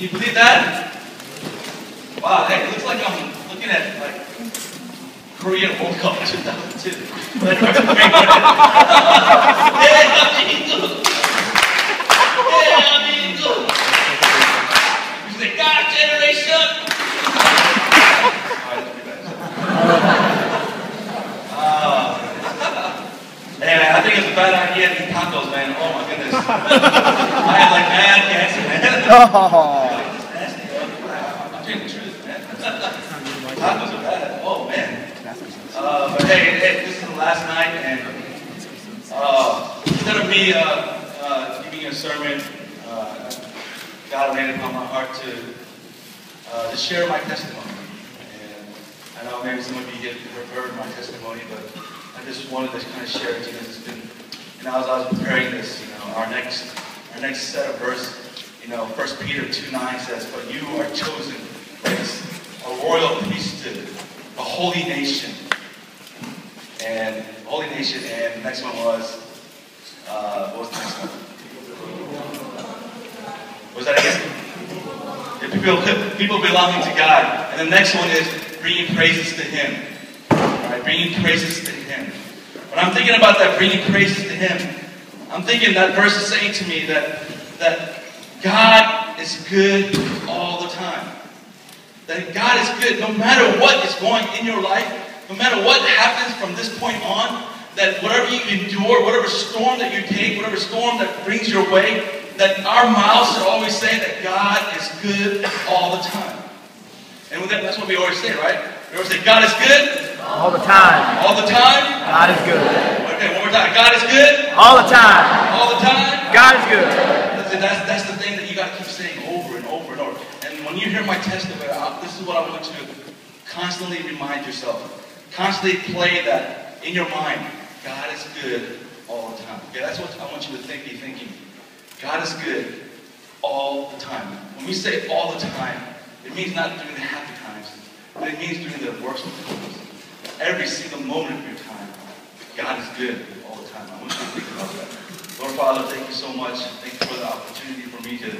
You believe that? Wow, it looks like I'm looking at like Korean World Cup 2002. hey, amigo! Hey, amigo! You say, God generation! Alright, let's be back. Man, I think it's a bad idea to eat tacos, man. Oh my goodness. I had like mad cancer, man. Oh. Nasty. I'm telling the truth, man. Tacos are bad. Oh, man. Uh, but hey, hey, this is the last night, and uh, instead of me uh, uh, giving a sermon, uh, God laid upon my heart to uh, to share my testimony. And I know maybe some of you have heard my testimony, but I just wanted to kind of share it to you. It's been, And as I was preparing this, you know, our next our next set of verse, you know, First Peter 2 9 says, "But you are chosen as a royal priesthood, a holy nation." And holy nation, and the next one was, uh, what was the next one? Was that again? Yeah, people, people belonging to God. And the next one is bringing praises to Him. Right? Bringing praises to Him. When I'm thinking about that, bringing praises to Him, I'm thinking that verse is saying to me that, that God is good all the time. That God is good no matter what is going in your life, no matter what happens from this point on, that whatever you endure, whatever storm that you take, whatever storm that brings your way, that our mouths should always say that God is good all the time. And that, that's what we always say, right? We always say, God is good All the time. all the time. God is good. Okay, one more time. God is good All the time. all the time. God is good. That's, that's the thing that you got to keep saying over and over and over. And when you hear my testimony, this is what I want you to constantly remind yourself. Constantly play that in your mind. God is good all the time. Okay, that's what I want you to think, be thinking. God is good all the time. When we say all the time, it means not during the happy times, but it means during the worst of times. Every single moment of your time, God is good all the time. I want you to think about that. Lord Father, thank you so much. Thank you for the opportunity for me to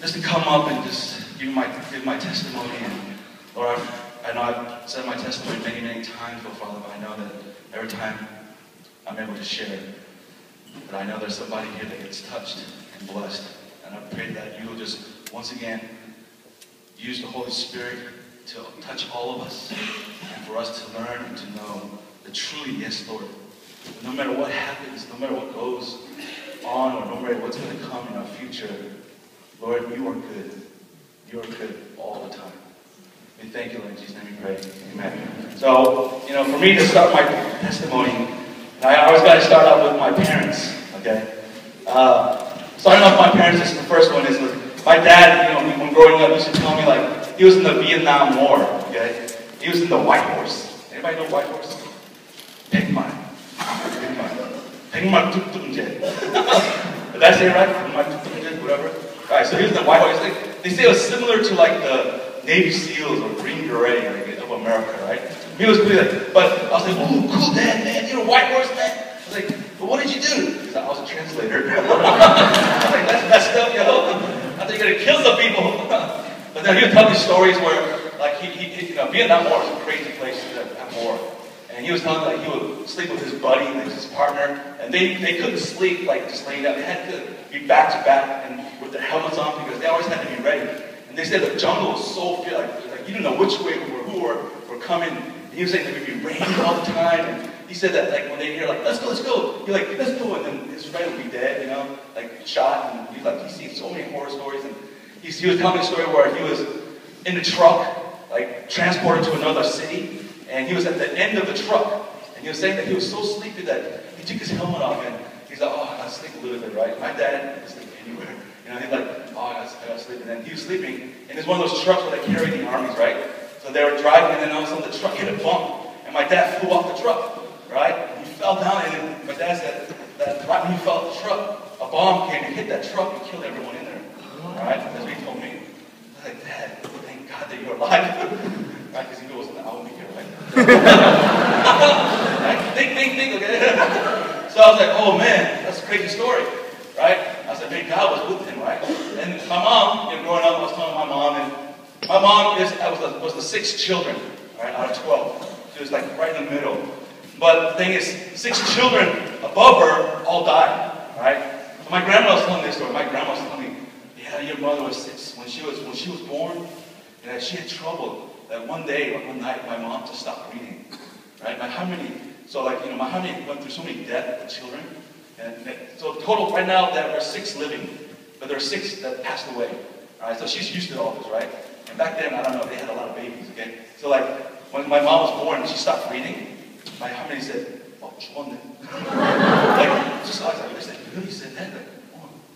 just to come up and just give my give my testimony. And Lord, I, I know I've said my testimony many, many times, Lord Father, but I know that every time I'm able to share that I know there's somebody here that gets touched and blessed. And I pray that you will just once again use the Holy Spirit to touch all of us and for us to learn and to know that truly, yes, Lord, no matter what happens, no matter what goes on, or no matter what's going to come in our future, Lord, you are good. You are good all the time. We thank you, Lord. In Jesus' name we pray. Amen. So, you know, for me to start my testimony, I always got to start out with my parents, okay? Uh, starting off with my parents, this is the first one is my dad, you know, when growing up, used to tell me, like, he was in the Vietnam War, okay? He was in the White Horse. Anybody know White Horse? Pigmont. Pigmont Tuk Tuk Did I say it right? Pigmont Tuk Tuk whatever. Right, so he was in the White Horse. They, they say it was similar to like the Navy SEALs or Green Beret like, of America, right? He was really but I was like, ooh, cool dad, man. You're a White Horse, man. I was like, but what did you do? I was a translator. I was like, that's messed up, yo. I thought you were gonna kill some people. but then he would tell me stories where, like, he, he, you know, Vietnam War was a crazy place to have war. And he was telling me, like, he would sleep with his buddy, like, his partner, and they, they couldn't sleep, like, just laying down. They had to be back to back and with their helmets on because they always had to be ready. And they said the jungle was so fierce, like, like you didn't know which way or who were, were coming. And he was saying there would be rain all the time. And he said that, like, when they hear, like, let's go, let's go, he's like, let's go, and then his friend would be dead, you know, like, shot. And he's like, he's seen so many horror stories. And he's, he was telling me a story where he was in the truck, like, transported to another city, and he was at the end of the truck. And he was saying that he was so sleepy that he took his helmet off and he's like, oh, I gotta sleep a little bit, right? My dad can sleep anywhere. You know, he's like, oh, I gotta, I gotta sleep. And then he was sleeping, and it's one of those trucks where they carry the armies, right? So they were driving, and then all of a sudden the truck hit a bump, and my dad flew off the truck, right? He fell down, and my dad said that right when he fell off the truck, a bomb came and hit that truck and killed everyone in there, right? As he told me. I was like, Dad, thank God that you're alive. right? Because it wasn't, I wouldn't be here, right? right? Think, think, think, okay? so I was like, oh man, that's a crazy story, right? I said, man, God was with him, right? And my mom, you know, growing up, I was telling my mom and my mom is was the, was the sixth children, right, out of 12. She was like right in the middle. But the thing is, six children above her all died, right? So my grandma was telling this story. My grandma was telling me, yeah, your mother was six when she was when she was born, and she had trouble. That one day, like one night, my mom just stopped reading. Right? My Harmony, so like you know, my Harmony went through so many deaths of children, and so total right now there are six living, but there are six that passed away. Right, So she's used to all this, right? And back then, I don't know, they had a lot of babies. Okay, so like when my mom was born, she stopped reading. My Harmony said, "Oh, one like just I was like, really said that." Like,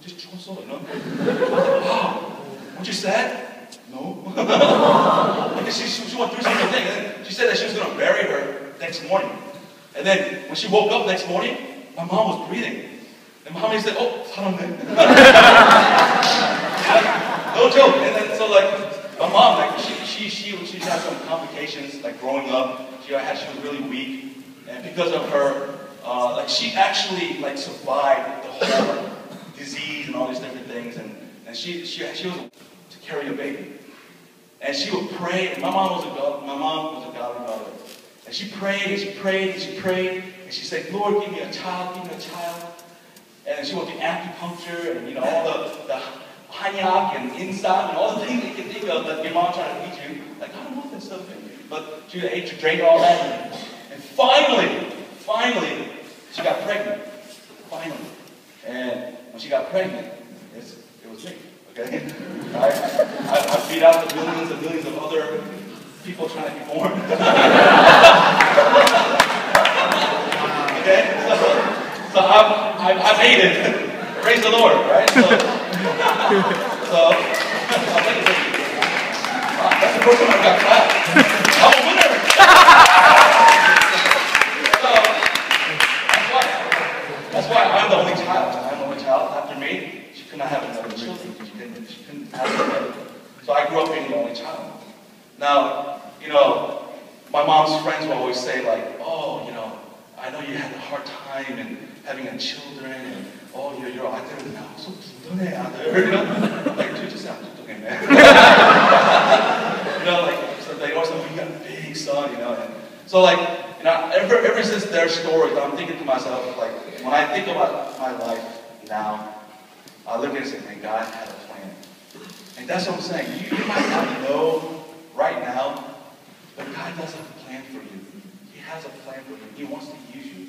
just chancellor, no? wow, what you said? No. because she, she, she went through something. And she said that she was going to bury her next morning. And then when she woke up next morning, my mom was breathing. And mommy said, oh, salam No joke. And then so like, my mom, like, she, she, she, she had some complications, like growing up. She, had, she was really weak. And because of her, uh, like, she actually, like, survived the whole disease and all these different things. And, and she, she, she was to carry a baby. And she would pray. And my mom was a God, my mom was a godly mother. And she prayed and she prayed and she prayed. And she said, Lord, give me a child, give me a child. And she went to acupuncture and, you know, all the, the hanyak and inside and all the things you can think of that your mom trying to teach you. Like, I don't know that stuff. But she ate to drink all that. And, and finally, finally, she got pregnant. Finally. And when she got pregnant, it was me. Okay? I, I, I beat out the millions and millions of other people trying to be born. okay? So, so I've, I've, I made it. Praise the Lord, right? So, so that's the first time I got clapped. I'm a winner. so, that's why, I'm the only child. I'm could not have another children. She couldn't, she couldn't have another. So I grew up being the only child. Now, you know, my mom's friends will always say like, oh, you know, I know you had a hard time and having a children and oh, you're, you're 아들은 나 so 부드네 아들. You know, like, dude, just I'm just man. you know, like, so they always say, you got a big son, you know. And so like, you know, ever, ever since their stories, I'm thinking to myself, like, when I think about my life now, I look at it and say, man, God had a plan. And that's what I'm saying. You, you might not know right now, but God does have a plan for you. He has a plan for you. He wants to use you.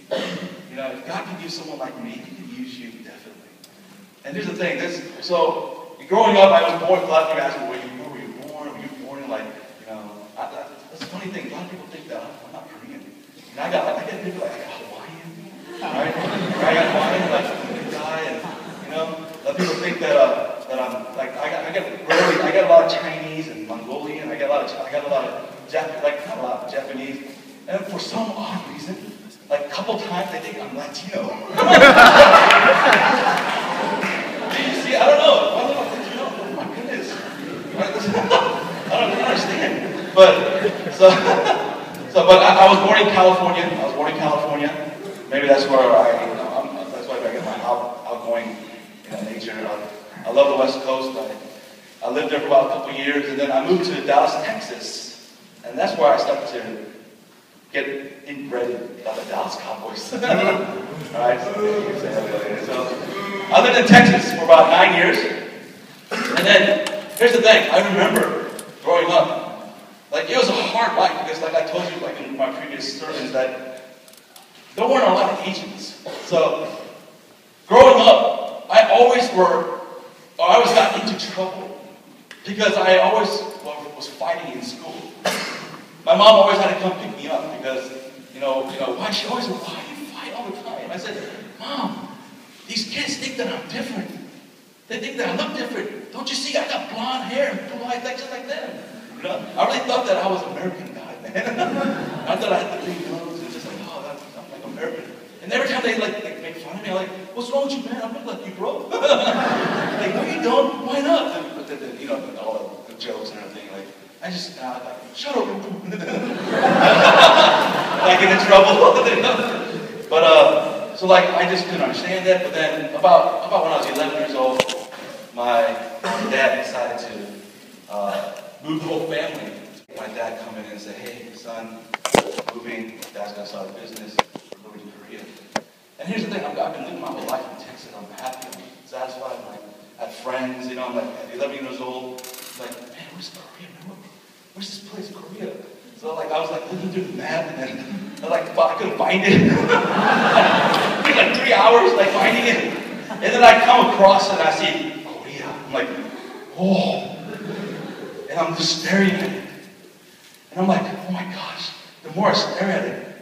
You know, if God can use someone like me, He can use you definitely. And here's the thing. This, so, growing up, I was born. A lot of people ask me, where, you, where were you born? Were you born in like, you know? I, I, that's a funny thing. A lot of people think that I'm, I'm not Korean. And I got, I get people like, I got Hawaiian, right? I got Hawaiian, like a guy, and you know, a lot of people think that. Uh, that I'm like I got I got really I got a lot of Chinese and Mongolian. I got a lot of I got a lot of Japanese like not a lot of Japanese. And for some odd reason, like a couple times I think I'm Latino. See, I don't know. I don't know. Latino. Oh my goodness. I don't understand. But so so but I, I, was born in California. I was born in California. Maybe that's where I you know, that's why I get my out, outgoing you know, nature. I love the West Coast. I, I lived there for about a couple years, and then I moved to Dallas, Texas. And that's where I started to get inbred by the Dallas Cowboys. All right? So, I lived in Texas for about nine years. And then, here's the thing. I remember growing up, like, it was a hard life because, like I told you, like in my previous sermons, that there weren't a lot of Asians. So, growing up, I always were Oh, I always got into trouble because I always was fighting in school. My mom always had to come pick me up because, you know, you know, why she always why do you fight all the time? I said, Mom, these kids think that I'm different. They think that I look different. Don't you see I got blonde hair and blue eyes like just like them? You know, I really thought that I was an American guy, man. I thought I had the big nose and just like, oh, I'm like American. And every time they like, make fun of me, I'm like, what's wrong with you, man? I'm not like you, bro. like, no, you don't. Why not? And, the, the, you know, all the jokes and everything. Like, I just, uh, like, shut up. like, get in trouble. but, uh, so like, I just couldn't understand that. But then, about, about when I was 11 years old, my dad decided to uh, moved the whole family. My dad come in and say, hey, son, moving, dad's gonna start a business, we're moving to Korea. And here's the thing, I've, been living my whole life in Texas, I'm happy, I'm satisfied, I'm like, I have friends, you know, I'm like at 11 years old, like, man, where's Korea? Where's this place, Korea? So like, I was like looking through the map, and then I like, I couldn't find it. like three hours, like finding it. And then I come across it, and I see Korea. I'm like, oh. And I'm just staring at it. And I'm like, oh my gosh. The more I stare at it,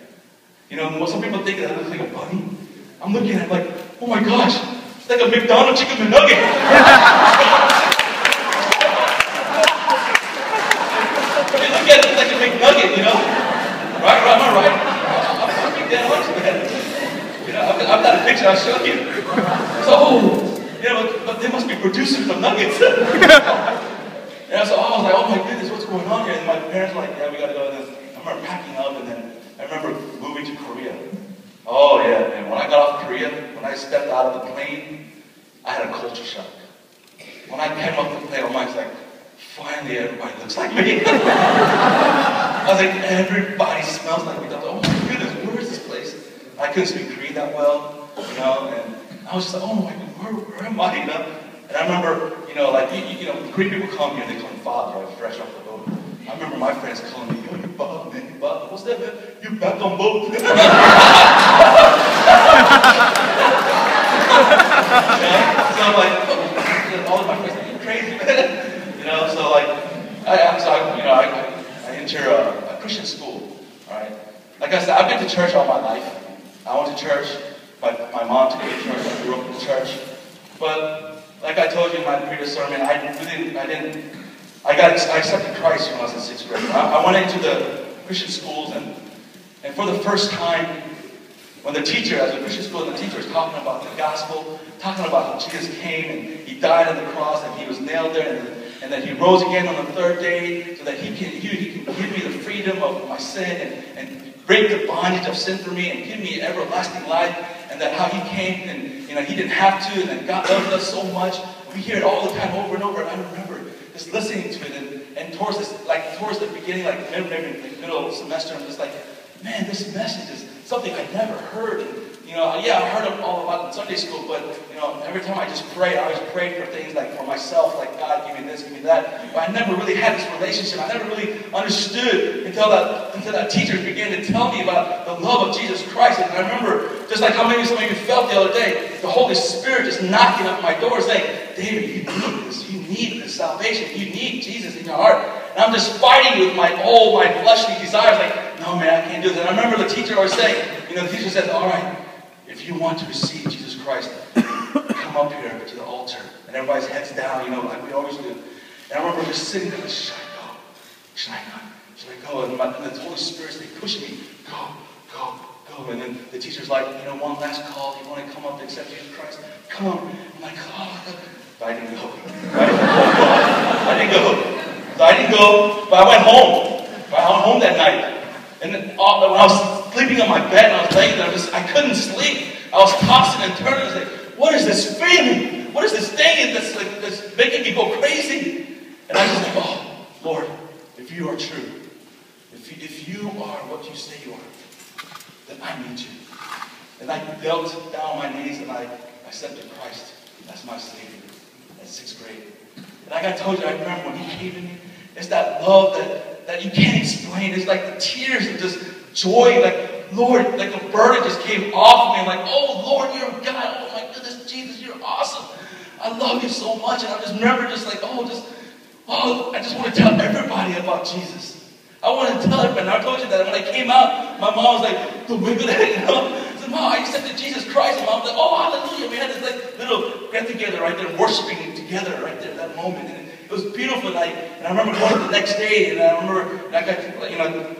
you know, some people think that I look like a bunny. I'm looking at it like, oh my gosh, it's like a McDonald's chicken McNugget. you look at it, it's like a McNugget, you know? Right, right, am I right? I'm honest, man. You know, I've, I've got a picture I'll show you. So, oh, you know, but, they must be producers of nuggets. and so oh, I was like, oh my goodness, what's going on here? And my parents were like, yeah, we gotta go. And I remember packing up, and then I remember moving to Korea. Oh yeah, man. When I got off Korea, when I stepped out of the plane, I had a culture shock. When I came off the plane, I was like, finally everybody looks like me. I was like, everybody smells like me. I thought, oh my goodness, where is this place? I couldn't speak Korean that well, you know, and I was just like, oh my god, where, where am I? And I remember, you know, like, you, you know, Korean people come here, they call me father, right, fresh off the boat. I remember my friends calling me, yo, you bug. What's that, man? You back on boat. you know? So I'm like, oh, all of my friends, you crazy, man. you know, so like, I, so I, you know, I, I enter a, a Christian school, right? Like I said, I've been to church all my life. I went to church. My, my mom took me to church. I grew up in the church. But like I told you in my previous sermon, I really, I didn't, I got, I accepted Christ when I was in sixth grade. I, I went into the Christian schools and, and for the first time, when the teacher, as a Christian school, the teacher was talking about the gospel, talking about how Jesus came and he died on the cross and he was nailed there and, and that he rose again on the third day so that he can, he, he can give me the freedom of my sin and, and break the bondage of sin for me and give me everlasting life and that how he came and you know he didn't have to and that God loved us so much. We hear it all the time over and over and I remember just listening to it and, and towards this like towards the beginning, like maybe, maybe the middle of the semester, I'm just like, man, this message is something I never heard. And, you know, yeah, I heard all about in Sunday school, but you know, every time I just pray, I always prayed for things like for myself, like God, give me this, give me that. But I never really had this relationship. I never really understood until that until that teacher began to tell me about the love of Jesus Christ. And I remember, just like how maybe some of you felt the other day, the Holy Spirit just knocking at my door, saying, "David, you need this. You need this salvation. You need Jesus in your heart." And I'm just fighting with my old, my fleshly desires, like, no man, I can't do this. And I remember the teacher always saying, you know, the teacher says, all right, if you want to receive Jesus Christ, come up here to the altar. And everybody's heads down, you know, like we always do. And I remember just sitting there, like, should I go? Should I not? Should I go? And, my, and the Holy Spirit, they push me, go, go, go. And then the teacher's like, you know, one last call. You want to come up and accept Jesus Christ? Come. I'm like, oh, but I didn't go. I didn't go. So I didn't go, but I went home. I went home that night. And then, uh, when I was sleeping on my bed and I was laying there, I, just, I couldn't sleep. I was tossing and turning. I was like, what is this feeling? What is this thing that's, like, that's making me go crazy? And I just like, oh, Lord, if you are true, if you, if you are what you say you are, then I need you. And I knelt down on my knees and I accepted Christ as my Savior at sixth grade. And like I told you, I remember when he came to me, it's that love that, that you can't explain. It's like the tears of just joy, like, Lord, like the burden just came off of me. I'm like, oh, Lord, you're God. Oh, my goodness, Jesus, you're awesome. I love you so much. And I just remember just like, oh, just, oh, I just want to tell everybody about Jesus. I want to tell everybody. And I told you that when I came out, my mom was like, the wiggle that, you know. I said, Mom, I accepted Jesus Christ. And mom was like, oh, hallelujah. We had this like little get together right there, worshiping together right there, that moment. And was beautiful. And I, and I remember going the next day, and I remember I got, you know,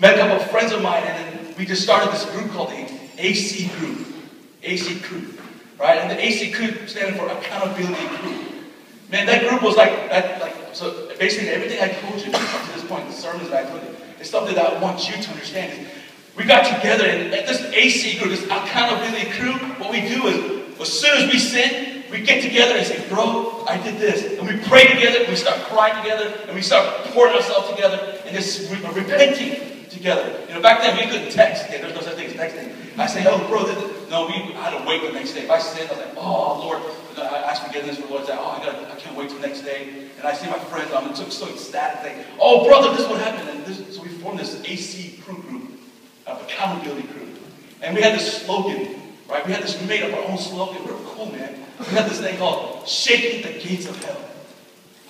met a couple of friends of mine, and then we just started this group called the AC Group. AC Group. Right? And the AC Group standing for Accountability Group. Man, that group was like, that, like so basically everything I told you up to this point, the sermons that I told you, is something that I want you to understand. We got together and this AC group, this accountability group, what we do is as soon as we sin, we get together and say, bro, I did this. And we pray together, and we start crying together, and we start pouring ourselves together, and just re- repenting together. You know, back then we couldn't text. Okay, there's no such thing as texting. I say, oh, bro, no, we I had to wait the next day. If I sinned, I was like, oh, Lord, I ask forgiveness for what I said. Oh, I, gotta, I can't wait till the next day. And I see my friends, I'm so, so ecstatic. Like, oh, brother, this is what happened. And this, so we formed this AC crew group, uh, accountability crew. And we had this slogan, right? We had this, we made up our own slogan. We were cool, man. We had this thing called shaking the gates of hell.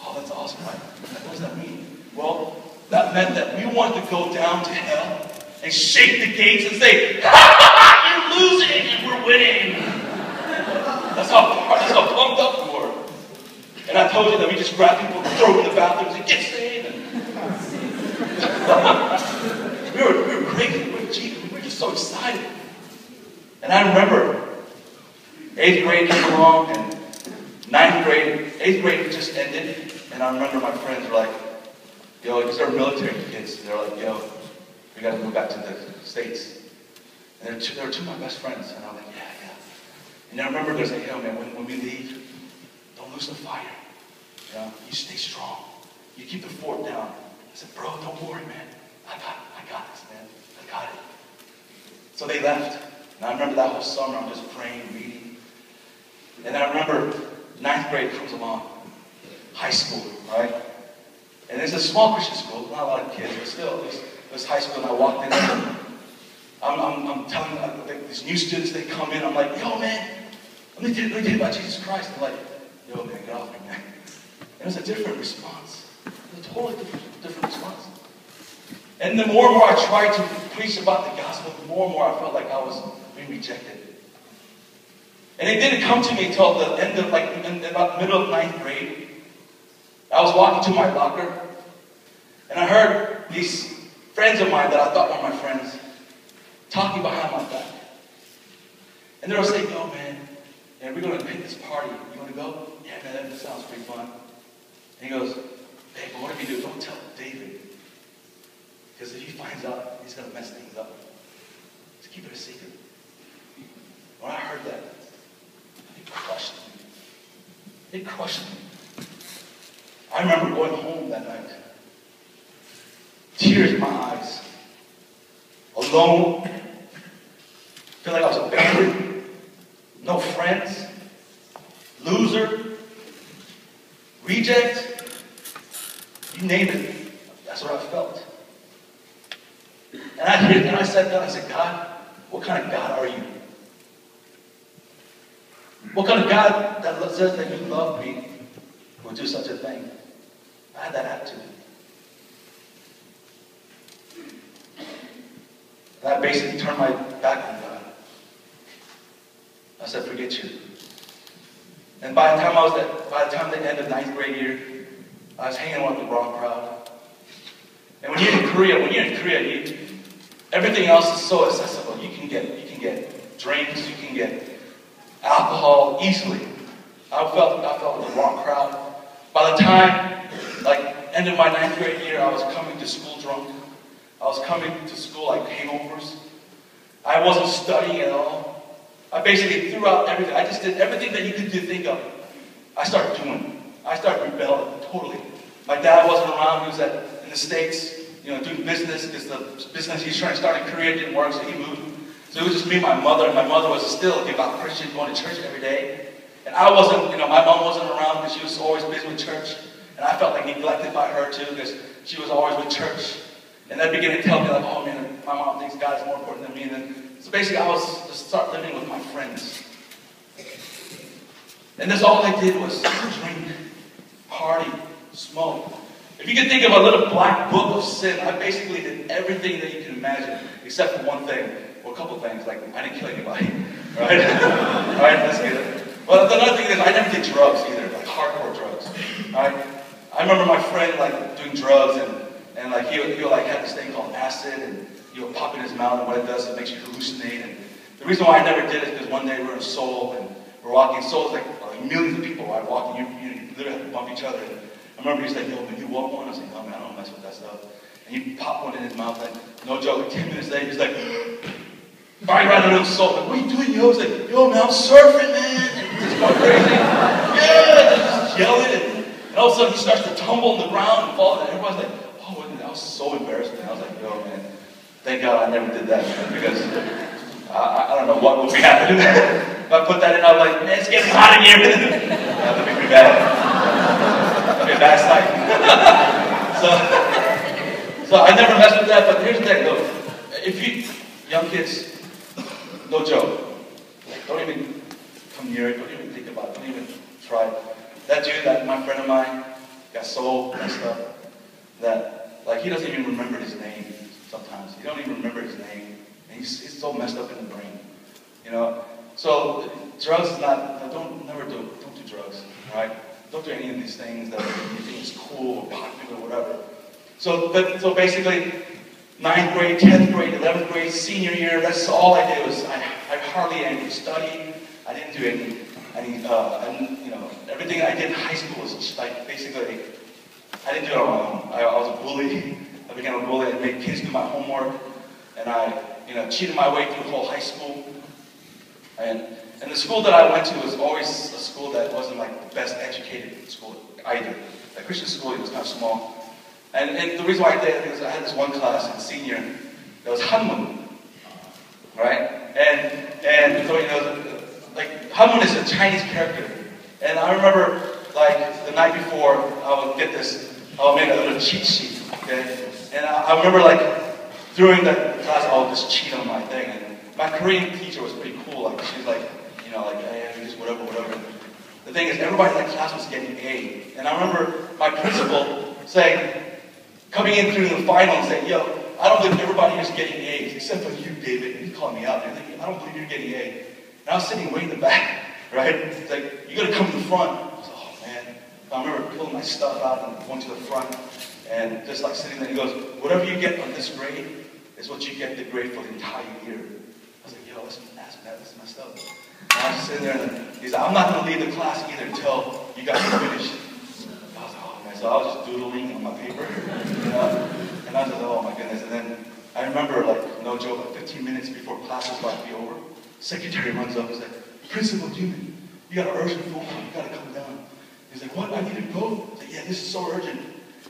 Oh, that's awesome, right? What does that mean? Well, that meant that we wanted to go down to hell and shake the gates and say, ha ha ha, you're losing and we're winning. That's how, that's how pumped up we were. And I told you that we just grab people, and throw them in the bathrooms, and get saved. We, were, we were crazy. We were, we were just so excited. And I remember eighth grade came along and ninth grade, eighth grade just ended. And I remember my friends were like, yo, because they're military kids. They're like, yo, we got to move back to the States. And they're two, they were two of my best friends. And I'm like, yeah, yeah. And I remember they're saying, yo, man, when, when we leave, don't lose the fire. You know, you stay strong. You keep the fort down. I said, bro, don't worry, man. I got I got this, man. I got it. So they left. And I remember that whole summer, I'm just praying, reading. And I remember ninth grade comes along, high school, right? And it's a small Christian school, not a lot of kids, but still, it was, it was high school, and I walked in, I'm, I'm, I'm telling uh, like, these new students, they come in, I'm like, yo, man, let me tell, let you about Jesus Christ. They're like, yo, man, get off me, man. And it was a different response. It was a totally different, different response. And the more and more I tried to preach about the gospel, the more and more I felt like I was being rejected. And it didn't come to me until the end of, like, in about middle of ninth grade. I was walking to my locker, and I heard these friends of mine that I thought were my friends talking behind my back. And they were saying, yo, man, yeah, we're going to pick this party. You want to go? Yeah, man, that sounds pretty fun. And he goes, hey, but what if you do? Don't tell David. Because if he finds out, he's going to mess things up. Just keep it a secret. When I heard that, it crushed me. It crushed me. I remember going home that night, tears in my eyes, alone, feel like I was abandoned, no friends, loser, reject, you name it. That's what I felt. And I and I said that, I said, God, what kind of God are you? What kind of God that says that you love me would do such a thing? I had that attitude. And I basically turned my back on God. I said, forget you. And by the time I was at, by the time the end of ninth grade year, I was hanging out with the wrong crowd. And when you're in Korea, when you're in Korea, you, everything else is so accessible. You can get you can get drinks, you can get alcohol easily. I felt I felt with the wrong crowd. By the time, like end of my ninth grade year, I was coming to school drunk. I was coming to school like hangovers. I wasn't studying at all. I basically threw out everything. I just did everything that you could think of. I started doing. I started rebelling totally. My dad wasn't around. He was at, in the States, you know, doing business because the business he's trying to start in Korea didn't work, so he moved. So it was just me and my mother. And my mother was still devout Christian, going to church every day. And I wasn't, you know, my mom wasn't around because she was always busy with church. And I felt like neglected by her too because she was always with church. And that began to tell me like, oh man, my mom thinks God is more important than me. And then, so basically I was just start living with my friends. And that's all I did was drink, party, smoke. If you could think of a little black book of sin, I basically did everything that you can imagine, except for one thing, or a couple things, like I didn't kill anybody, right? right, that's good. But the other thing is I never did drugs either, like hardcore drugs, right? I remember my friend like doing drugs and, and like he'll, he'll like have this thing called acid and he'll pop in his mouth and what it does, it makes you hallucinate. And the reason why I never did it is because one day we were in Seoul and we're walking, Seoul Seoul's like, like millions of people, right? Walking, you, you, you literally have to bump each other. And I remember he's like, yo, man, you want one? I was like, no, man, I don't mess with that stuff. And he popped one in his mouth, and no joke, like 10 minutes later, he's like, right under the soul. Like, what are you doing, yo? He's like, yo, man, I'm surfing, man. And he's going crazy. starts yelling, and, and all of a sudden he starts to tumble on the ground and fall. And everybody's like, oh, and I was so embarrassed. I was like, yo, man, thank God I never did that, man, because I, I don't know what would be happening. if I put that in, I was like, man, it's getting hot in here. that would be pretty bad. A bad sight. so, so I never messed with that, but here's the thing, though. If you, young kids, no joke, don't even come near it, don't even think about it, don't even try it. That dude, that my friend of mine, got so messed up that, like, he doesn't even remember his name sometimes. He don't even remember his name. And he's, he's so messed up in the brain. You know? So drugs is not, don't never do, don't do drugs, right? Don't do any of these things that you think is cool or popular or whatever. So, but, so basically, ninth grade, 10th grade, 11th grade, senior year, that's all I did was, I, I hardly any study. I didn't do any, any uh, and, you know, everything I did in high school was just like, basically, I didn't do it on my own. I, I was a bully. I became a bully. I made kids do my homework. And I, you know, cheated my way through whole high school. And, and the school that I went to was always a school that wasn't like the best educated school either. The Christian school, it was kind of small. And, and the reason why I did it is I had this one class in senior that was Hanmun, right? And, and so, you know, like, Hanmun is a Chinese character. And I remember, like, the night before, I would get this, I would make a little cheat sheet, okay? And I, I remember, like, during the class, I would just cheat on my thing. And my Korean teacher was pretty cool. Like, she's like, you know, like, hey, just whatever, whatever. The thing is, everybody in that class was getting A. And I remember my principal saying, coming in through the final and saying, yo, I don't believe everybody here is getting A's, except for you, David. And he's calling me out. Thinking, I don't believe you're getting A. And I was sitting way in the back, right? It's like, you gotta come to the front. I was oh man. I remember pulling my stuff out and going to the front and just like sitting there. He goes, whatever you get on this grade is what you get the grade for the entire year. I was like, yo, that's, that's, that's messed up. And I was sitting there and he's like, I'm not gonna leave the class either until you guys finish. I was like, oh man. So I was just doodling on my paper? And I was like, oh my goodness. And then I remember, like, no joke, like 15 minutes before class was about to be over, secretary runs up and says, Principal Newman, you got an urgent phone call, you gotta come down. He's like, what, I need to go? I said, yeah, this is so urgent.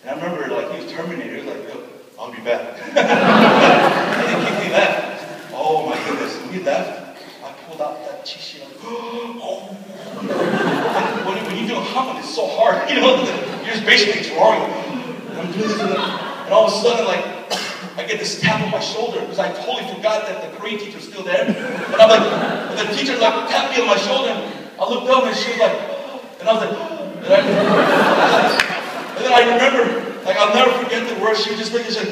And I remember, like, he was terminated. He was like, yo, I'll be back. and he, he left. Oh my goodness. When he left, I pulled out that cheat sheet. Oh. Like, oh. And when, when you do a hum, it's so hard. You know, you're just basically drawing. And I'm doing this, and, all of a sudden, like, I get this tap on my shoulder because I totally forgot that the Korean teacher was still there. And I'm like, and the teacher like tapped me on my shoulder. I looked up and she was like, and I was like, and, I, and then I remember, like I'll never forget the words. She was just looking and said,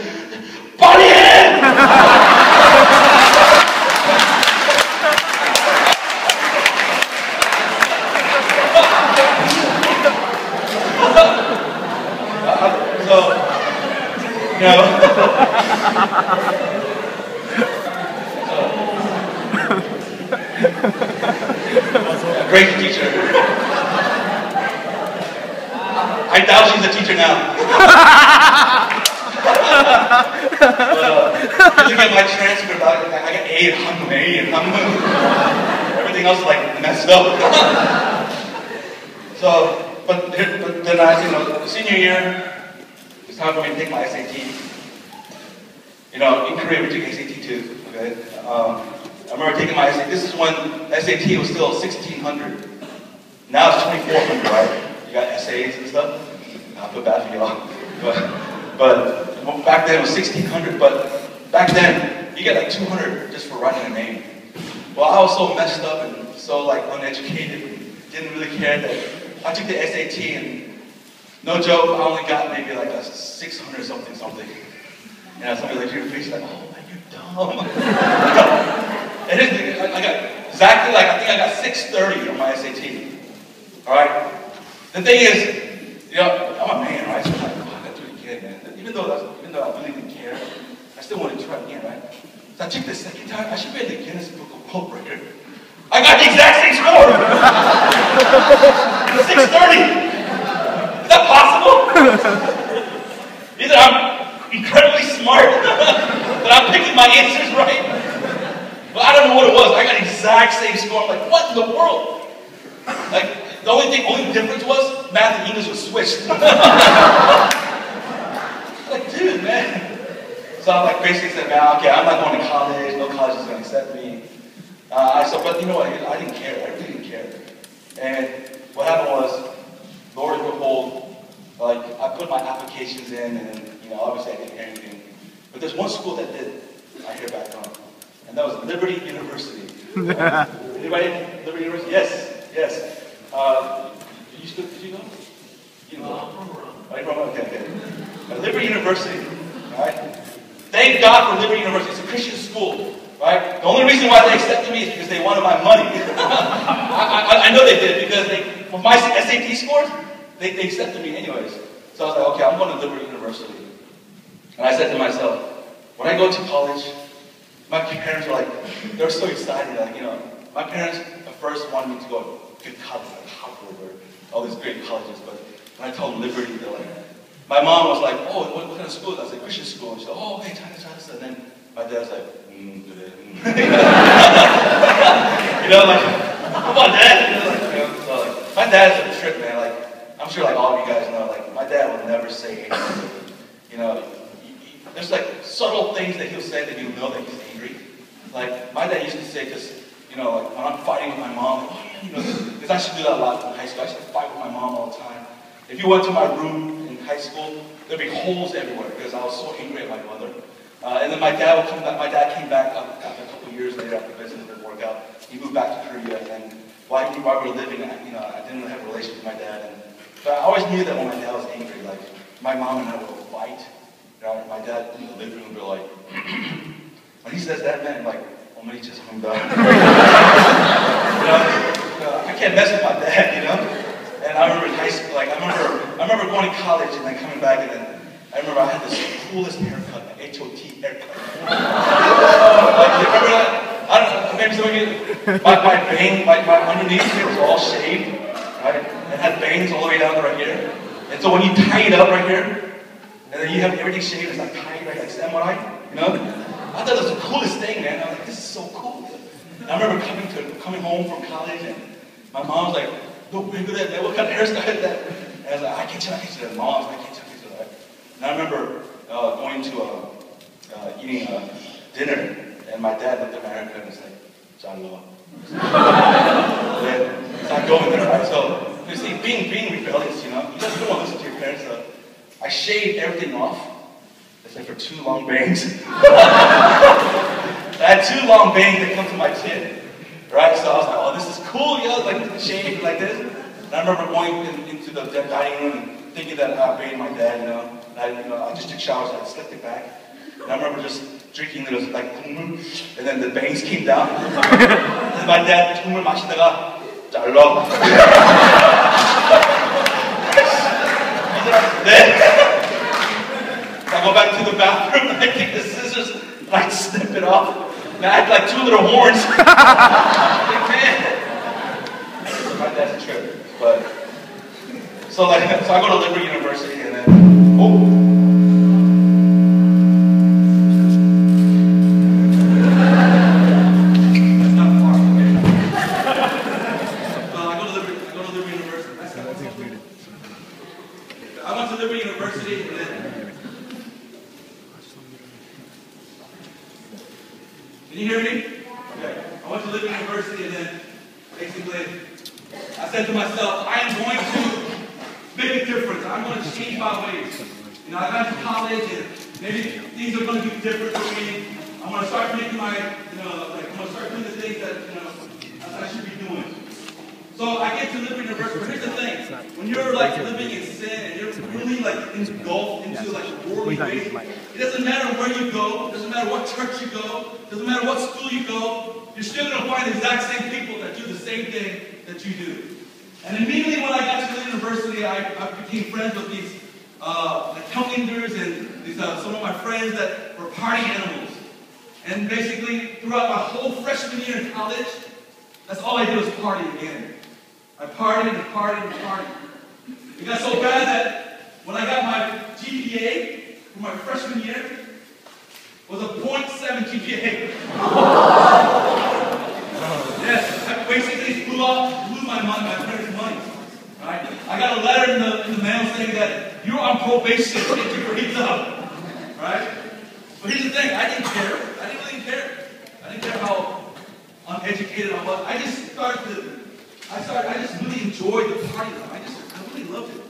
"Body so, know. A great teacher. I doubt she's a teacher now. uh, you my transcript, I, I got A in Hanmun, A in Hanmun. Everything else is like messed up. so, but, but then I, you know, senior year, it's time for me to take my SAT. You know, in Korea we took SAT too, okay? Um, I remember taking my SAT. This is when SAT was still 1600. Now it's 2400, right? You got essays and stuff. I feel bad for y'all. But, but back then it was 1600. But back then, you get like 200 just for writing a name. Well, I was so messed up and so like uneducated, didn't really care that I took the SAT and no joke, I only got maybe like a 600 something something. And somebody like your face like, oh man, you're dumb. and I got exactly like I think I got 630 on my SAT. All right. The thing is, you know, I'm a man, right? So I'm like, oh, I do it again, man. Even though that's, even though I really didn't care, I still wanted to try again, right? So I checked the second time. I should be in the Guinness Book of World Record. I got the exact same score. 630. Is that possible? Either I'm incredibly smart, but I'm picking my answers right. But I don't know what it was. I got exact same score. I'm like, what in the world? Like, the only thing, only difference was math and English was switched. like, dude, man. So I'm like basically said, man, okay, I'm not going to college. No college is going to accept me. Uh, I said, but you know what? I didn't care. I really didn't care. And what happened was, Lord behold, like I put my applications in, and you know, obviously I didn't hear anything. But there's one school that did. I hear back on, and that was Liberty University. Anybody? Liberty University? Yes, yes. Uh, you still, did you know? You know? Oh, you're from okay, okay. Uh, Liberty University, right? Thank God for Liberty University. It's a Christian school, right? The only reason why they accepted me is because they wanted my money. I, I, I know they did because they, for my SAT scores, they, they accepted me anyways. So I was like, okay, I'm going to Liberty University. And I said to myself, when I go to college, my parents were like, they were so excited. Like, you know, my parents at first wanted me to go to good college, like Harvard or all these great colleges. But when I told them Liberty, they're like, my mom was like, oh, what, what kind of school? I was like, Christian school. And she said, oh, okay, China, China. And then my dad was like, mm, you know, like, come on, dad. You know, like, you know, so like, my dad's a trip, man. Like, I'm sure like all of you guys know, like, my dad would never say anything. You know, he, he, there's like subtle things that he'll say that you'll know that he's angry. Like, my dad used to say, because, you know, like, when I'm fighting with my mom, like, oh, you know, because I used to do that a lot in high school. I used to fight with my mom all the time. If you went to my room in high school, there'd be holes everywhere because I was so angry at my mother. Uh, and then my dad would come back. My dad came back after a couple years later after business didn't work out. He moved back to Korea, and while, while we were living, I, you know, I didn't really have a relationship with my dad. And, but I always knew that when my dad was angry, like my mom and I would fight. You know, my dad in the living room would be like, when he says that, man, I'm like, oh, man, he just hung down. you know, I can't mess with my dad, you know. And I remember in high school, like I remember, I remember going to college and then coming back, and then I remember I had this coolest haircut, an HOT haircut. like, you remember that? I don't know, maybe some of you, my, my bang, my, my underneath here was all shaved, right? It had bangs all the way down to right here. And so when you tie it up right here, and then you have everything shaved, it's like tied right like samurai, you know? I thought it was the coolest thing, man. I was like, this is so cool. And I remember coming to coming home from college, and my mom was like, look, look at that. What kind of hairstyle is that? And I was like, I can't tell, I can't tell. Mom, I can't tell, that. And I remember uh, going to uh, uh, eating uh, dinner, and my dad looked at haircut and was like, John Law. so I go in there, right? So, you see, being, being rebellious, you know, you just don't want to listen to your parents. So I shaved everything off, except for two long bangs. I had two long bangs that come to my chin. Right? So I was like, oh, this is cool, yo, know? like shaved like this. And I remember going in, into the dining room and thinking that I bathed my dad, you know. And I, you know, I just took showers, I slicked it back. And I remember just drinking it was like, and then the bangs came down. and my dad 국물 마시다가 잘라. then I go back to the bathroom and I take the scissors and I snip it off. And I had like two little horns. like, man. My dad's a trip. But so like so I go to Liberty University and then oh animals. And basically, throughout my whole freshman year in college, that's all I did was party again. I partied and partied and partied. It got so bad that when I got my GPA for my freshman year, was a 0.7 GPA. yes, I basically blew off, blew my money, my parents' money. Right? I got a letter in the, in the mail saying that you're on probation, get your grades up. Right? But here's the thing, I didn't care. I didn't really care. I didn't care how uneducated I was. I just started to, I started, I just really enjoyed the party life. I just, I really loved it.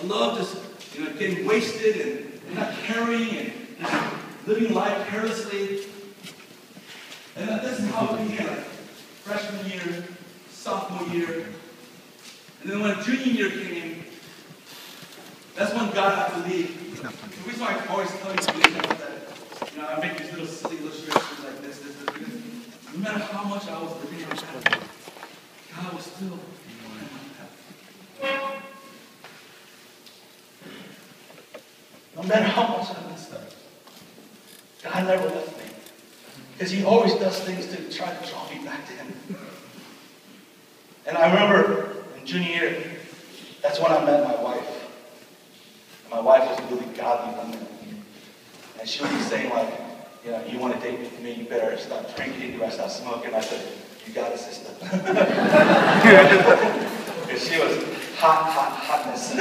I loved just, you know, getting wasted and, and not caring and living life carelessly. And this is how it began, like freshman year, sophomore year. And then when junior year came, that's when God, I believe, the reason why I always tell you to that, you know, I make these little silly illustrations like this, this, this, because no matter how much I was living in path, God was still. No matter how much I messed up, God never left me. Because He always does things to try to draw me back to Him. And I remember in junior year, that's when I met my wife. And my wife was a really godly woman. And she would be saying like, you know, you want to date me, you better stop drinking, you better stop smoking. I said, you got it, sister. Because she was hot, hot, hotness.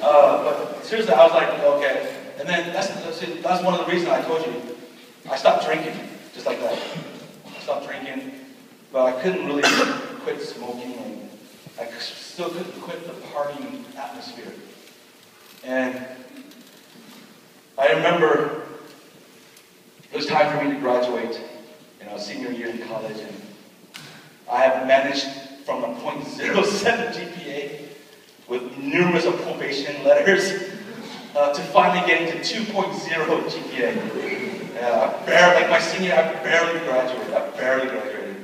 uh, but seriously, I was like, okay. And then that's, that's, that's one of the reasons I told you. I stopped drinking, just like that. I stopped drinking, but I couldn't really quit smoking. And I still couldn't quit the partying atmosphere. And I remember it was time for me to graduate, you know, senior year in college, and I have managed from a .07 GPA with numerous probation letters uh, to finally getting to 2.0 GPA. Uh, I barely, like my senior, I barely graduated. I barely graduated,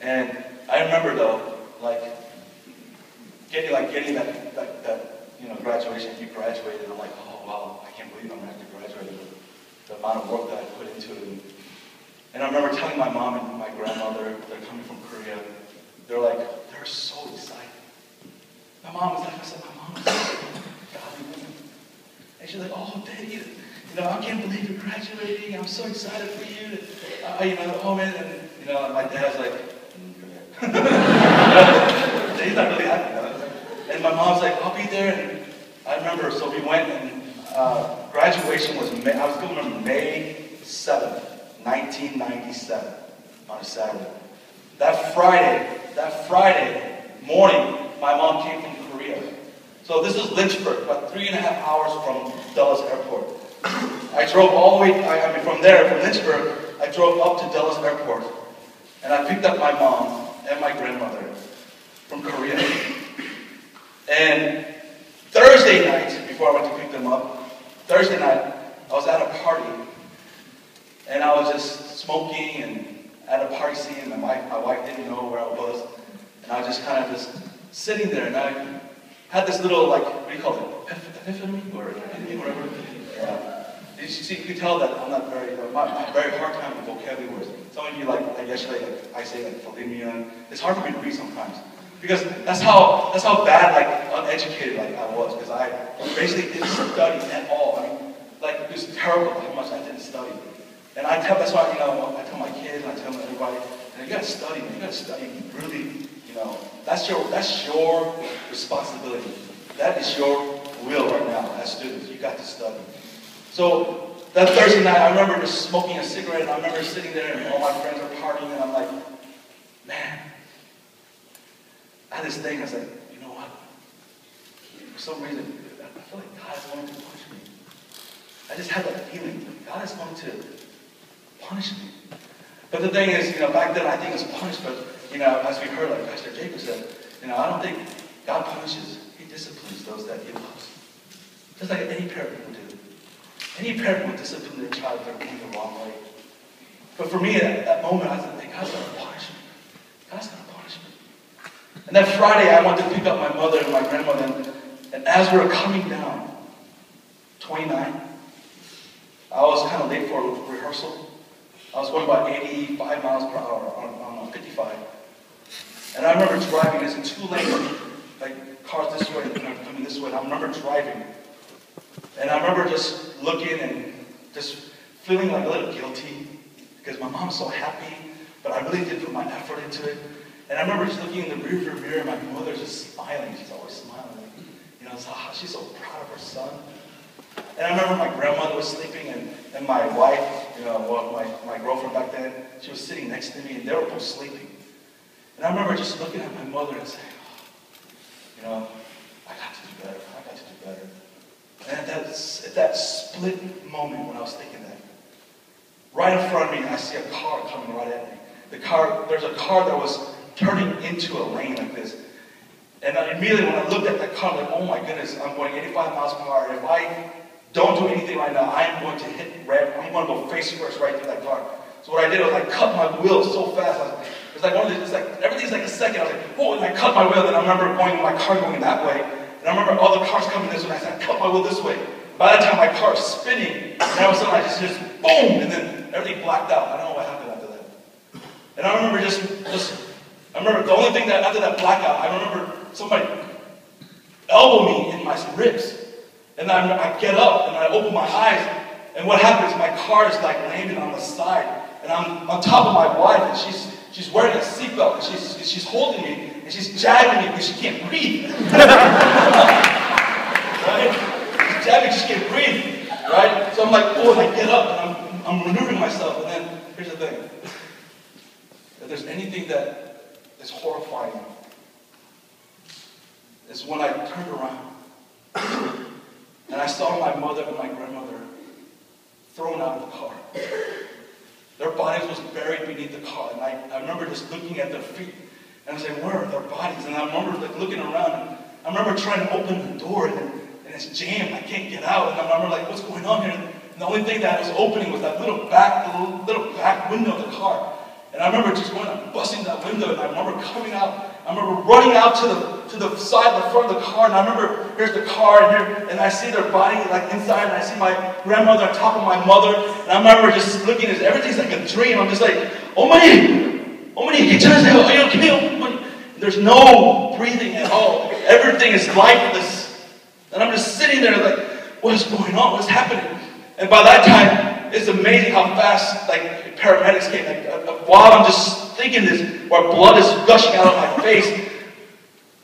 and I remember though, like getting like getting that that, that you know graduation. You graduated, I'm like, oh wow, I can't believe I'm actually graduating. The amount of work that I put into it. And, and I remember telling my mom and my grandmother, they're coming from Korea, they're like, they're so excited. My mom was like, I said, my mom is godly woman. And she's like, oh, Daddy, you know, I can't believe you're graduating. I'm so excited for you. Uh, you know, oh man, and you know, my dad's like, mm, he's not really happy. And my mom's like, I'll be there. And I remember, so we went and uh, graduation was May, I was still remember May 7th, 1997, on a Saturday. That Friday, that Friday morning, my mom came from Korea. So this is Lynchburg, about three and a half hours from Dulles Airport. I drove all the way, I, I mean from there, from Lynchburg, I drove up to Dulles Airport. And I picked up my mom and my grandmother from Korea. And Thursday night, before I went to pick them up, Thursday night, I was at a party. And I was just smoking and at a party scene. My wife, my wife didn't know where I was. And I was just kind of just sitting there. And I had this little, like, what do you call it? Epiphany? Or whatever. Yeah. You see, you can tell that I'm not very, my, my very hard time with vocabulary words. Some of you, like, like yesterday, like, I say, like, Philimian. It's hard for me to read sometimes. Because that's how that's how bad, like uneducated like I was. Because I basically didn't study at all. I mean, like it was terrible how much I didn't study. And I tell that's why you know I tell my kids, I tell everybody, you, gotta study, man. You gotta study really. You know, that's your that's your responsibility. That is your will right now as students. You got to study. So that Thursday night, I remember just smoking a cigarette, and I remember sitting there, and all my friends are partying, and I'm like, man. I had this thing, I was like, you know what? For some reason, I feel like God is going to punish me. I just had that feeling, God is going to punish me. But the thing is, you know, back then I think it was punished, but, you know, as we heard, like Pastor Jacob said, you know, I don't think God punishes, He disciplines those that He loves. Just like any parent would do. Any parent would discipline their child if they're going the wrong way. But for me, at that moment, I was like, God's going to punish me. God's going to punish me. and that Friday, I went to pick up my mother and my grandmother. And, and as we were coming down, 29, I was kind of late for rehearsal. I was going about 85 miles per hour on, on 55. And I remember driving, it's in two lanes, like cars this way and coming this way. And I remember driving. And I remember just looking and just feeling like a little guilty because my mom's so happy, but I really did put my effort into it. And I remember just looking in the rearview mirror, and my mother's just smiling. She's always smiling. You know, oh, she's so proud of her son. And I remember my grandmother was sleeping, and, and my wife, you know, well, my, my girlfriend back then, she was sitting next to me, and they were both sleeping. And I remember just looking at my mother and saying, oh, you know, I got to do better. I got to do better. And at that, at that split moment when I was thinking that, right in front of me, I see a car coming right at me. The car, there's a car that was turning into a lane like this. And immediately when I looked at that car, I'm like, oh my goodness, I'm going 85 miles per hour. If I don't do anything right now, I'm going to hit red. I'm going to go face first right through that car. So what I did was I cut my wheel so fast. I was, it was like one of these, it's like everything's like a second. I was like, oh, and I cut my wheel. And I remember going my car going that way. And I remember all the cars coming this way. I said, I cut my wheel this way. By that time, my car is spinning. And all of a sudden, I just, just boom, and then everything blacked out. I don't know what happened after that. And I remember just, just, I remember the only thing that after that blackout, I remember somebody elbow me in my ribs. And I, I get up and I open my eyes, and what happens? My car is like landing on the side, and I'm on top of my wife, and she's she's wearing a seatbelt, and she's she's holding me, and she's jabbing me because she can't breathe. right? She's jabbing, she can't breathe. Right? So I'm like, oh, and I get up, and I'm I'm maneuvering myself, and then here's the thing: if there's anything that is horrifying, is when I turned around. And I saw my mother and my grandmother thrown out of the car. Their bodies was buried beneath the car. And I, I remember just looking at their feet. And I said, where are their bodies? And I remember like, looking around. I remember trying to open the door and, and it's jammed. I can't get out. And I remember like, what's going on here? And the only thing that was opening was that little back, little, little back window of the car. And I remember just going and busting that window. And I remember coming out. I remember running out to the to the side, the front of the car, and I remember here's the car, and here, and I see their body like inside, and I see my grandmother on top of my mother, and I remember just looking at everything's like a dream. I'm just like, oh my, oh my, get oh okay, There's no breathing at all. Everything is lifeless, and I'm just sitting there like, what's going on? What's happening? And by that time, it's amazing how fast like paramedics came. Like, uh, while I'm just thinking this, where blood is gushing out of my face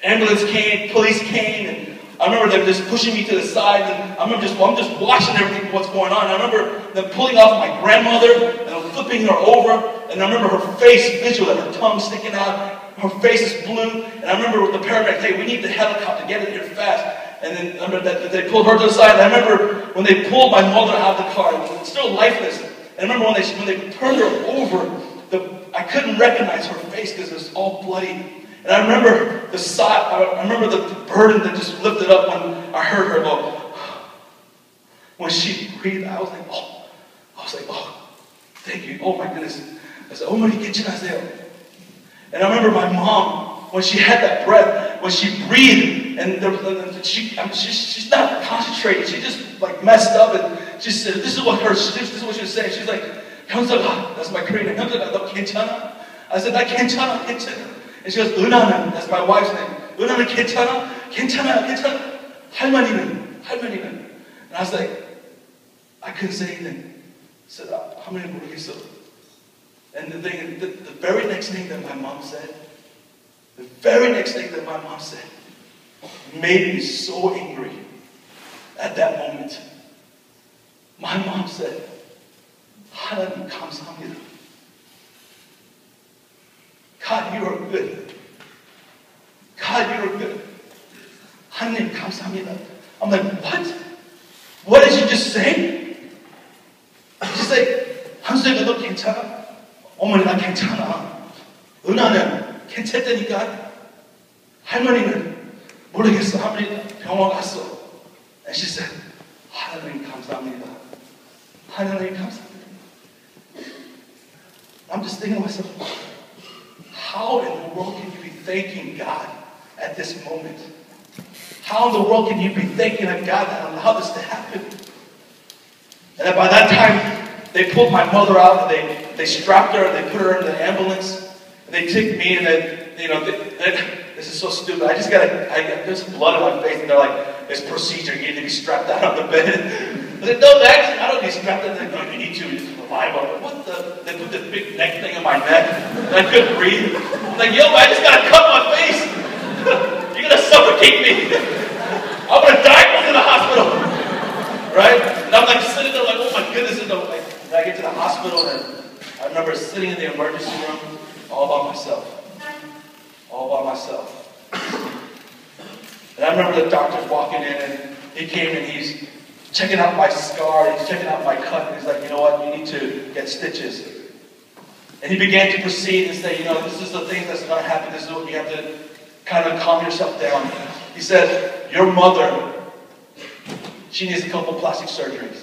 ambulance came, police came, and I remember them just pushing me to the side, and I remember just, I'm just watching everything, what's going on. I remember them pulling off my grandmother, and flipping her over, and I remember her face visual, her tongue sticking out, her face is blue, and I remember the paramedic, hey, we need the helicopter, get it here fast. And then remember that they pulled her to the side, and I remember when they pulled my mother out of the car, it was still lifeless. And I remember when they, when they turned her over, the, I couldn't recognize her face because it was all bloody. And I remember the sigh, I remember the burden that just lifted up when I heard her go. When she breathed, I was like, oh, I was like, oh, thank you. Oh my goodness. I said, oh my there. And I remember my mom, when she had that breath, when she breathed, and there, she, I mean, she, she's not concentrating. She just like messed up, and she said, this is what her, this is what she was saying. She's like, 현석아, that's my Korean name. 현석아, 너 괜찮아? I said, 나 괜찮아, 괜찮아. And she goes, 은하는, that's my wife's name. 은하는 괜찮아? 괜찮아, 괜찮아. 할머니는, 할머니는. And I was like, I couldn't say anything. I said, 할머니 모르겠어. And the thing, the, the very next thing that my mom said, the very next thing that my mom said made me so angry at that moment. My mom said, 하나님 감사합니다. God, you are good. God, you are good. 하나님 감사합니다. I'm like, what? What did you just say? She's like, 한수이가 너 괜찮아? 어머니 나 괜찮아. 은하는 괜찮다니까. 할머니는 모르겠어. 할머니 병원 갔어. And she said, 하나님 감사합니다. 하나님 감사합니다. I'm just thinking to myself, how in the world can you be thanking God at this moment? How in the world can you be thanking God that allowed this to happen? And by that time, they pulled my mother out and they, they strapped her and they put her in the ambulance. And they took me and then, you know, they, they, this is so stupid. I just got, I, there's blood on my face and they're like, this procedure, you need to be strapped out on the bed. I said, no, Max, I don't need strapped in. Like, no, you need to. You just lie about. What the? They put this big neck thing on my neck. And I couldn't breathe. I'm like, yo, I just got to cut my face. You're to suffocate me. I'm to die going to the hospital. Right? And I'm like sitting there like, oh my goodness. And like, I get to the hospital and I remember sitting in the emergency room all by myself. All by myself. And I remember the doctor walking in and he came and he's checking out my scar, he's checking out my cut, and he's like, you know what, you need to get stitches. And he began to proceed and say, you know, this is the thing that's going to happen, this is what you have to kind of calm yourself down. He said, your mother, she needs a couple plastic surgeries.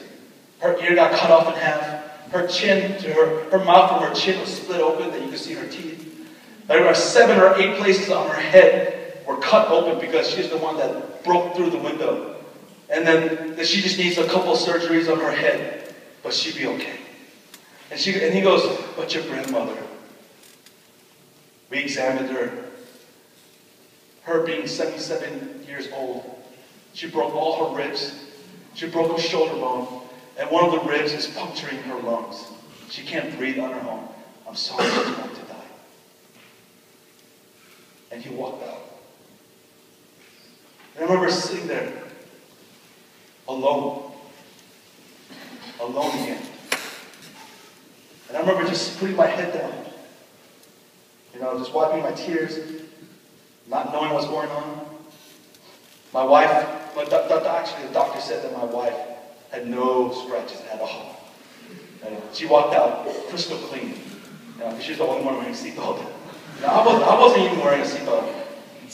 Her ear got cut off in half. Her chin to her, her mouth from her chin was split open that you could see her teeth. There were seven or eight places on her head were cut open because she's the one that broke through the window. And then she just needs a couple surgeries on her head, but she'd be okay. And, she, and he goes, but your grandmother. We examined her. Her being 77 years old, she broke all her ribs. She broke her shoulder bone, and one of the ribs is puncturing her lungs. She can't breathe on her own. I'm sorry she's going to die. And he walked out. And I remember sitting there, alone. Alone again. And I remember just putting my head down. You know, just wiping my tears, not knowing what's going on. My wife, my do- actually the doctor said that my wife had no scratches at all. And she walked out crystal clean. You know, she's the only one wearing a seatbelt. Know, I, wasn't, I wasn't even wearing a seatbelt.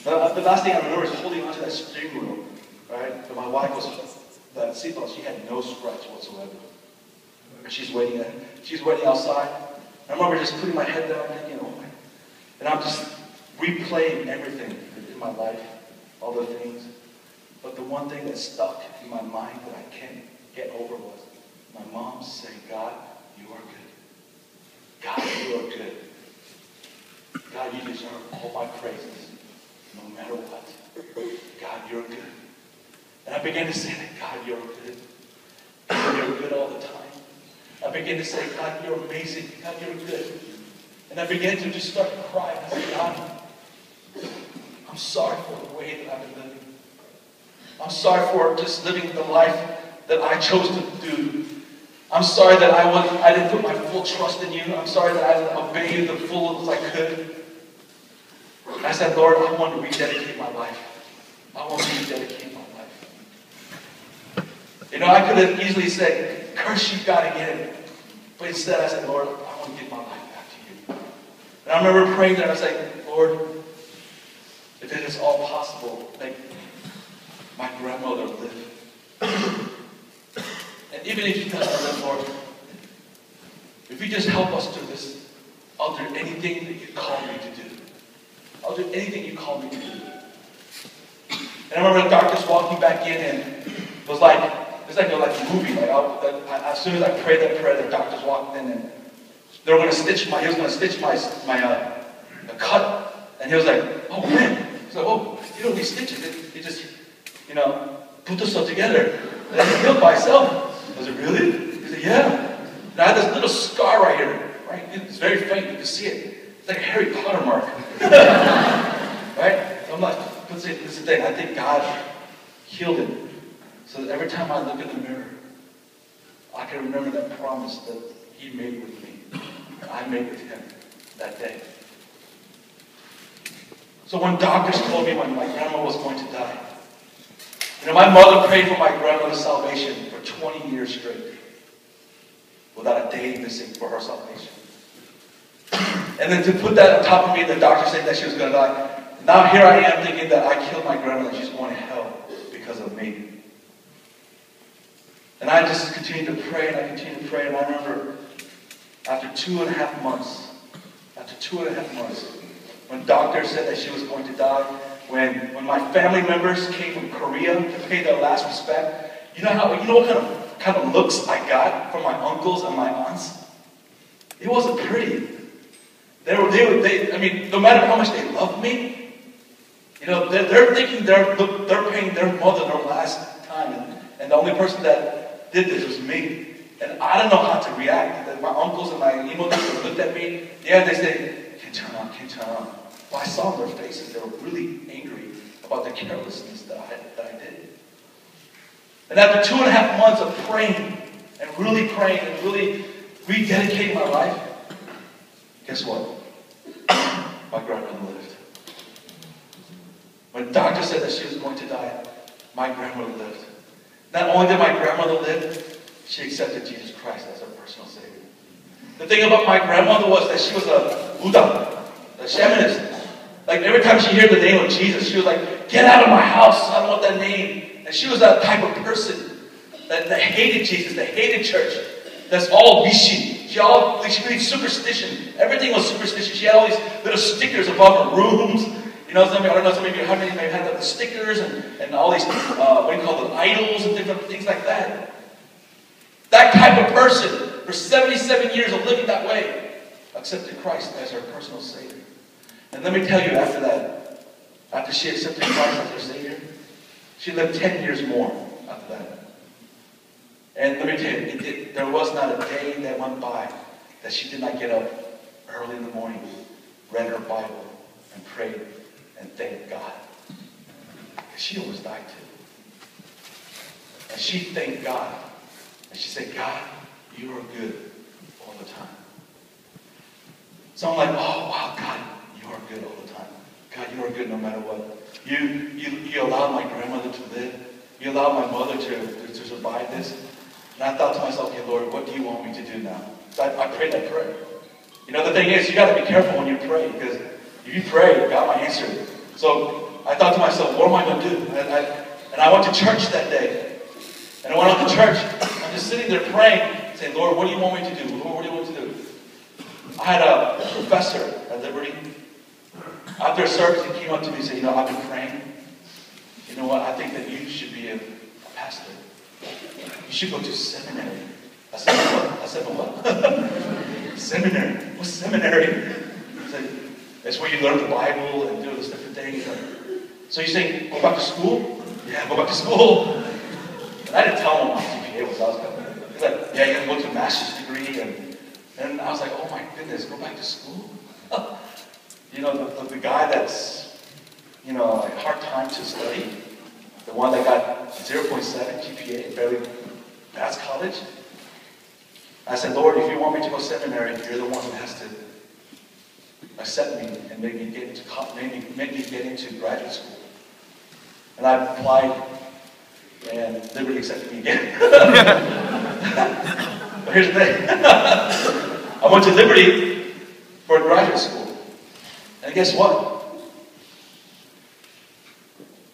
The, the last thing I remember is holding onto that steering wheel, right? But my wife was, that seatbelt, she had no scratch whatsoever. And she's waiting, at, she's waiting outside. I remember just putting my head down thinking, oh my, and I'm just replaying everything in my life, all the things. But the one thing that stuck in my mind that I can't get over was my mom saying, God, you are good. God, you are good. God, you deserve all my praises, no matter what. God, you're good. And I began to say that, God, you're good. God, you're good all the time. I began to say, God, you're amazing. God, you're good. And I began to just start crying. I said, God, I'm sorry for the way that I've been living. I'm sorry for just living the life that I chose to do. I'm sorry that I, was, I didn't put my full trust in you. I'm sorry that I didn't obey you the full as I could. I said, Lord, I want to rededicate my life. I want to rededicate my life. You know, I could have easily said, curse you, God, again. But instead, I said, Lord, I want to give my life back to you. And I remember praying that I was like, Lord, if it is all possible, make my grandmother live. And even if she doesn't live, Lord, if you just help us do this, I'll do anything that you call me to do. I'll do anything you call me to do. And I remember the doctors walking back in and it was like, it was like a, like movie. Like I, as soon as I prayed that prayer, the doctors walked in and they were going to stitch my, he was going to stitch my, my uh, cut. And he was like, oh man. He's like, oh, you don't need stitches. It, it just, you know, put this stuff together. And it healed by itself. I was like, really? He said, yeah. And I had this little scar right here. Right? It's very faint. You can see it. It's like a Harry Potter mark. right? So I'm like, this is the thing. I think God healed it. So that every time I look in the mirror, I can remember that promise that He made with me. And I made with Him that day. So when doctors told me when my grandma was going to die, you know, my mother prayed for my grandmother's salvation for 20 years straight without a day missing for her salvation. And then to put that on top of me, the doctor said that she was going to die. Now here I am thinking that I killed my grandmother she's going to hell because of me. And I just continued to pray and I continued to pray. And I remember after two and a half months, after two and a half months, when doctors said that she was going to die, when, when my family members came from Korea to pay their last respect, you know how you know what kind of kind of looks I got from my uncles and my aunts? It wasn't pretty. They were, they they, I mean, no matter how much they loved me, you know, they're, they're thinking they're, they're paying their mother their last time. And, and the only person that did this was me. And I don't know how to react. My uncles and my emo looked at me. Yeah, they said, can't turn. I saw their faces, they were really angry about the carelessness that I, that I did. And after two and a half months of praying, and really praying, and really rededicating my life, guess what? My grandmother lived. When the doctor said that she was going to die, my grandmother lived. Not only did my grandmother live, she accepted Jesus Christ as her personal Savior. The thing about my grandmother was that she was a Buddha, a shamanist. Like every time she heard the name of Jesus, she was like, get out of my house, I don't want that name. And she was that type of person that, that hated Jesus, that hated church. That's all Bishi. She all she believed superstition. Everything was superstition. She had all these little stickers above her rooms. You know, some, I don't know, some of you, may have had the stickers and, and all these, uh, what do you call them, idols and different things like that. That type of person, for 77 years of living that way, accepted Christ as her personal Savior. And let me tell you, after that, after she accepted Christ as her Savior, she lived 10 years more after that. And let me tell you, it, there was not a day that went by that she did not get up early in the morning, read her Bible, and prayed and thanked God. Because she almost died too. And she thanked God and she said, God, you are good all the time. So I'm like, oh, wow, God, are good all the time. God, you are good no matter what. You, you, you allowed my grandmother to live. You allowed my mother to, to, to survive this. And I thought to myself, okay, Lord, what do you want me to do now? So I, I prayed that prayer. You know, the thing is, you got to be careful when you pray because if you pray, God might answer. So I thought to myself, what am I going to do? And I, and I went to church that day. And I went out to church I'm just sitting there praying, saying, Lord, what do you want me to do? Lord, what do you want me to do? I had a professor at Liberty. After service, he came up to me and said, you know, I've been praying. You know what? I think that you should be a, a pastor. You should go to seminary. I said, what? I said, But what? seminary. What's seminary? He said, that's where you learn the Bible and do those different things. So you say, go back to school? Yeah, go back to school. And I didn't tell him my GPA was. I was like, yeah, going to go to a master's degree, and and I was like, oh my goodness, go back to school. you know, the, the, the, guy that's you know like hard time to study, the one that got 0.7 GPA barely passed college. I said, Lord, if you want me to go seminary, you're the one who has to accept me and make me get into make me, make me get into graduate school. And I applied and Liberty accepted me again. but here's the thing. I went to Liberty for graduate school. And guess what?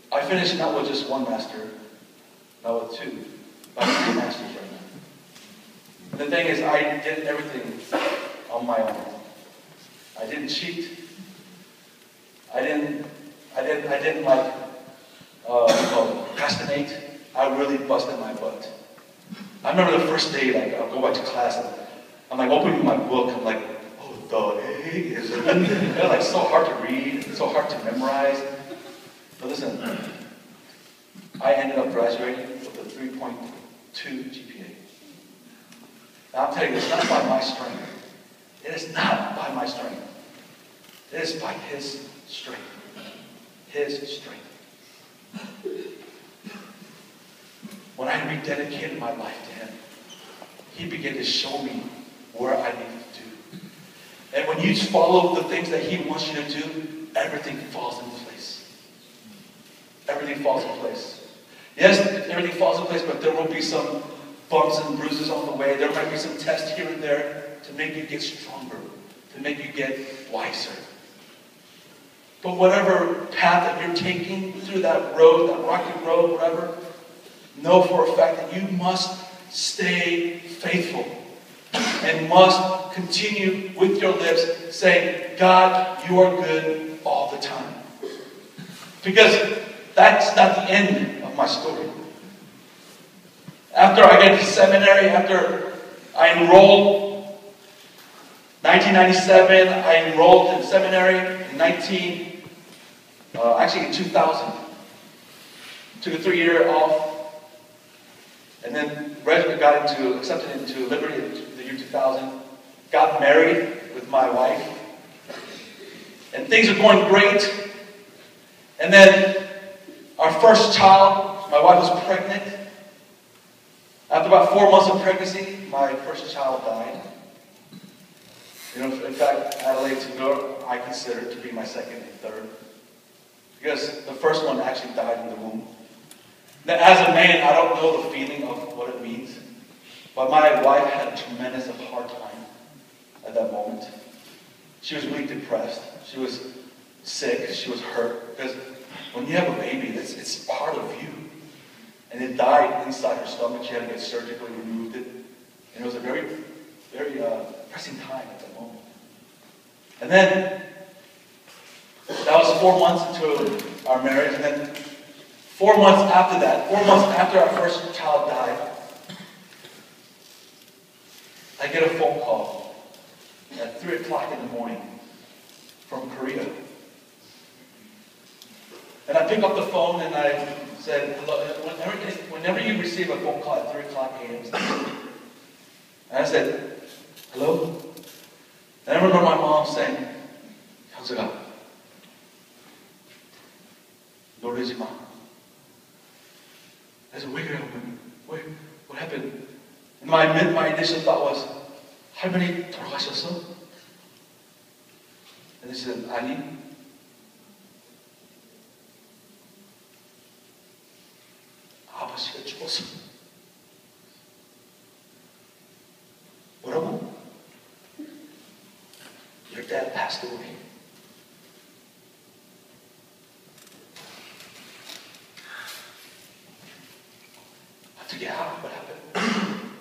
I finished not with just one master, not with two, but three masters right now. The thing is, I did everything on my own. I didn't cheat. I didn't, I didn't, I didn't like, uh, procrastinate. I really busted my butt. I remember the first day, like, I'll go back to class, and I'm like opening my book, I'm like, the A is like, so hard to read, so hard to memorize. But listen, I ended up graduating with a 3.2 GPA. Now, I'm telling you, it's not by my strength. It is not by my strength. It is by His strength. His strength. When I rededicated my life to Him, He began to show me where I needed. And when you follow the things that He wants you to do, everything falls into place. Everything falls in place. Yes, everything falls in place, but there will be some bumps and bruises on the way. There might be some tests here and there to make you get stronger, to make you get wiser. But whatever path that you're taking through that road, that rocky road, whatever, know for a fact that you must stay faithful and must continue with your lips saying, God, you are good all the time. Because that's not the end of my story. After I get to seminary, after I enrolled, 1997, I enrolled in seminary in 19, uh, actually in 2000. Took a three year off And then got into, accepted into Liberty in the year 2000. Got married with my wife. And things are going great. And then our first child, my wife was pregnant. After about four months of pregnancy, my first child died. You know, in fact, Adelaide Tudor, I consider to be my second and third. Because the first one actually died in the womb. Now, as a man, I don't know the feeling of what it means. But my wife had a tremendous hard time at that moment. She was really depressed. She was sick. She was hurt. Because when you have a baby, it's, it's part of you. And it died inside her stomach. She had to get surgically removed it. And it was a very, very uh, pressing time at that moment. And then, that was four months into our marriage. And then, four months after that, four months after our first child died, I get a phone call at 3 o'clock in the morning from Korea. And I pick up the phone and I said, hello, whenever, whenever you receive a phone call at 3 o'clock a.m., and I said, hello? And I remember my mom saying, 형수가, 놀라지 마. I said, 왜 그래요? What, what happened? And my, my initial thought was, 할머니 돌아가셨어? Said, 아니, 아버지가 죽었어. 뭐라고? Your dad passed away. 어떻게 알아? What happened?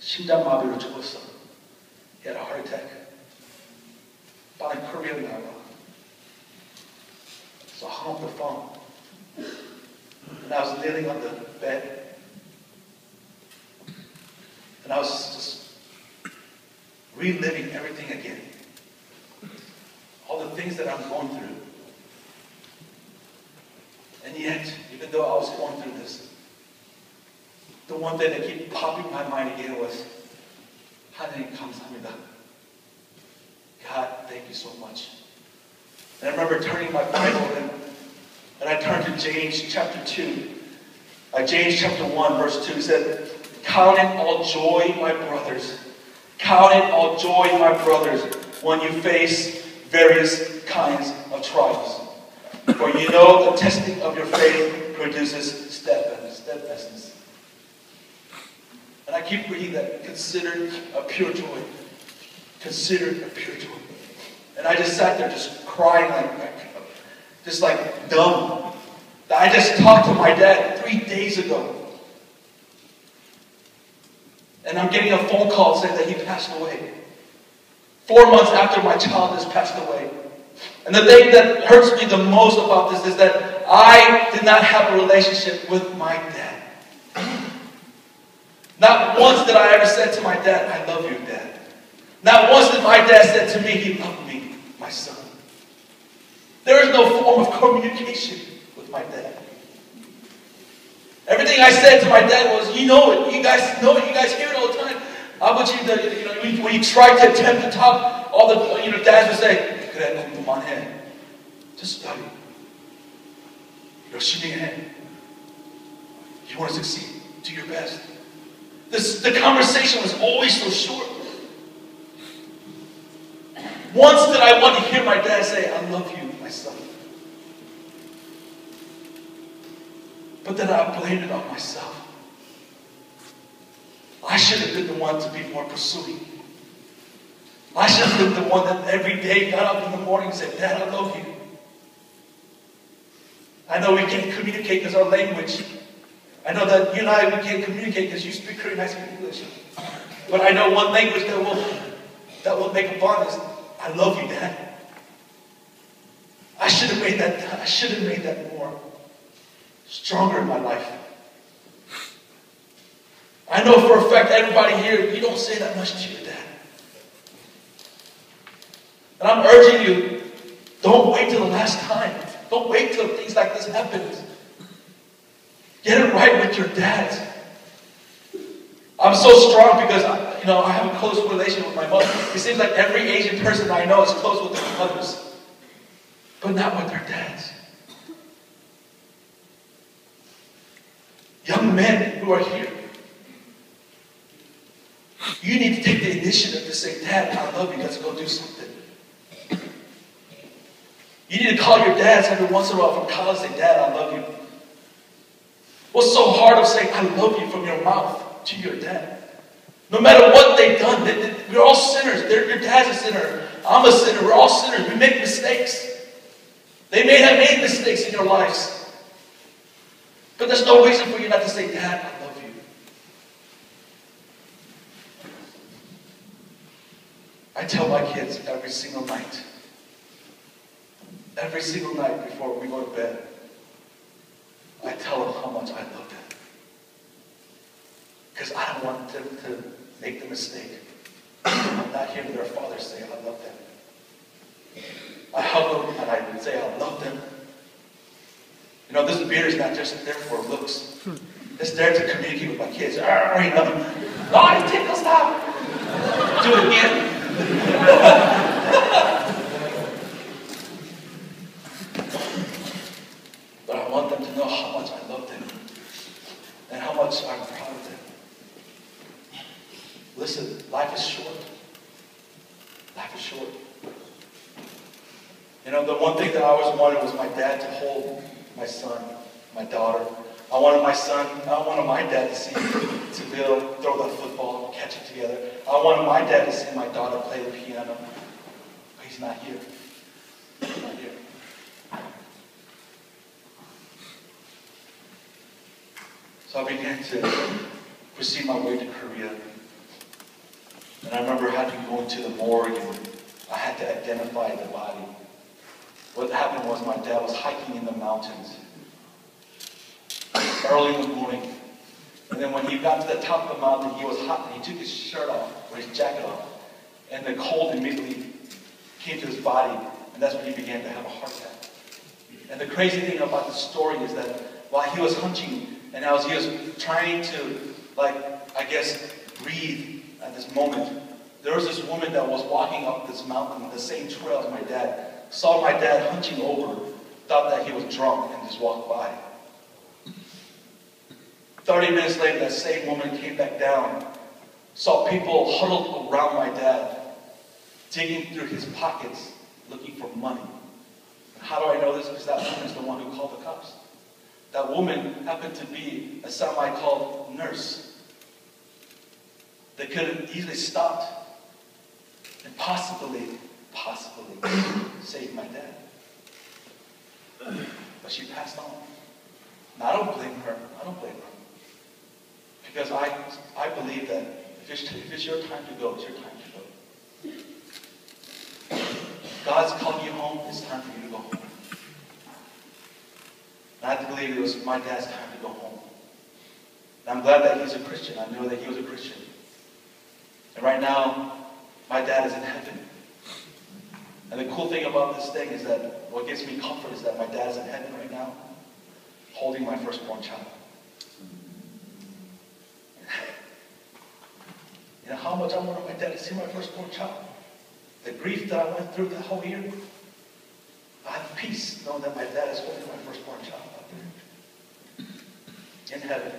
심장마비로 죽었어. And I was kneeling on the bed. And I was just reliving everything again. All the things that I'm going through. And yet, even though I was going through this, the one thing that kept popping in my mind again was, 하나님 감사합니다. God, thank you so much. And I remember turning my Bible and, and I turned to James chapter 2. Uh, James chapter 1, verse 2 said, Count it all joy, my brothers. Count it all joy, my brothers, when you face various kinds of trials. For you know the testing of your faith produces steadfastness. And I keep reading that. Consider a pure joy. Consider a pure joy. And I just sat there just crying like, just like dumb. I just talked to my dad three days ago. And I'm getting a phone call saying that he passed away. Four months after my child has passed away. And the thing that hurts me the most about this is that I did not have a relationship with my dad. Not once did I ever say to my dad, I love you, dad. Not once did my dad say to me, he loved me, my son. There is no form of communication with my dad. Everything I said to my dad was, you know it, you guys know it, you guys hear it all the time. 아버지, you know, when you try to attempt to talk, all the you know, dads would say, 그래, 공부만 Just study. 열심히 해. You want to succeed, do your best. This, the conversation was always so short. Once did I want to hear my dad say, I love you, my son. But then I blamed it on myself. I should have been the one to be more pursuing. I should have been the one that every day got up in the morning and said, Dad, I love you. I know we can't communicate because our language I know that you and I, we can't communicate because you speak Korean, I speak English. But I know one language that will, that will make a bond is, I love you, Dad. I should have made that, I should have made that stronger in my life. I know for a fact everybody here, you don't say that much to your dad. And I'm urging you, don't wait till the last time. Don't wait till things like this happen. Get it right with your dad. I'm so strong because I, you know I have a close relation with my mother. It seems like every Asian person I know is close with their mothers, but not with their dads. Young men who are here, you need to take the initiative to say, Dad, I love you. Let's go do something. You need to call your dads every once in a while from college and say, Dad, I love you. What's so hard of saying, I love you from your mouth to your dad? No matter what they've done, they, they, we're all sinners. They're, your dad's a sinner. I'm a sinner. We're all sinners. We make mistakes. They may have made mistakes in your lives. But there's no reason for you not to say, Dad, I love you. I tell my kids every single night, every single night before we go to bed, I tell them how much I love them. Because I don't want them to make the mistake of not hearing their father say, I love them. I hug them and I say, I love them. You know, this beard is not just there for looks. Hmm. It's there to communicate with my kids. Ah, you oh, know, oh, it tickles now. Do it again. But I want them to know how much I love them and how much I'm proud of them. Listen, life is short. Life is short. You know, the one thing that I always wanted was my dad to hold my son, my daughter. I wanted my son, I wanted my dad to see Seville throw the football, catch it together. I wanted my dad to see my daughter play the piano. But he's not here. He's not here. So I began to proceed my way to Korea. And I remember having to go into the morgue and I had to identify the body. What happened was my dad was hiking in the mountains early in the morning. And then when he got to the top of the mountain, he was hot and he took his shirt off or his jacket off. And the cold immediately came to his body. And that's when he began to have a heart attack. And the crazy thing about the story is that while he was hunching and as he was trying to, like, I guess, breathe at this moment, there was this woman that was walking up this mountain, the same trail as my dad, saw my dad hunching over, thought that he was drunk, and just walked by. 30 minutes later, that same woman came back down, saw people huddled around my dad, digging through his pockets, looking for money. How do I know this? Because that woman is the one who called the cops. That woman happened to be a semi-called nurse. They could have easily stopped and possibly, possibly saved my dad. But she passed on. Now, I don't blame her. I don't blame her. Because I, I believe that if it's, if it's your time to go, it's your time to go. God's called you home, it's time for you to go home. And I have to believe it was my dad's time to go home. And I'm glad that he's a Christian. I know that he was a Christian. And right now, my dad is in heaven. And the cool thing about this thing is that what gives me comfort is that my dad's in heaven right now, holding my firstborn child. You know how much I wanted my dad to see my firstborn child? The grief that I went through the whole year. I have peace knowing that my dad is holding my firstborn child up there in heaven.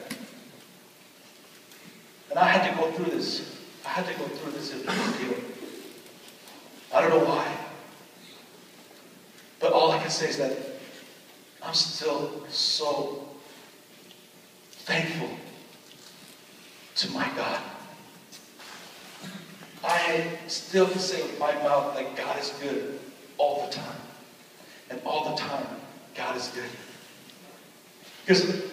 And I had to go through this. I had to go through this deal. I don't know why. But all I can say is that I'm still so thankful to my God. I still can say with my mouth that God is good all the time. And all the time, God is good. Because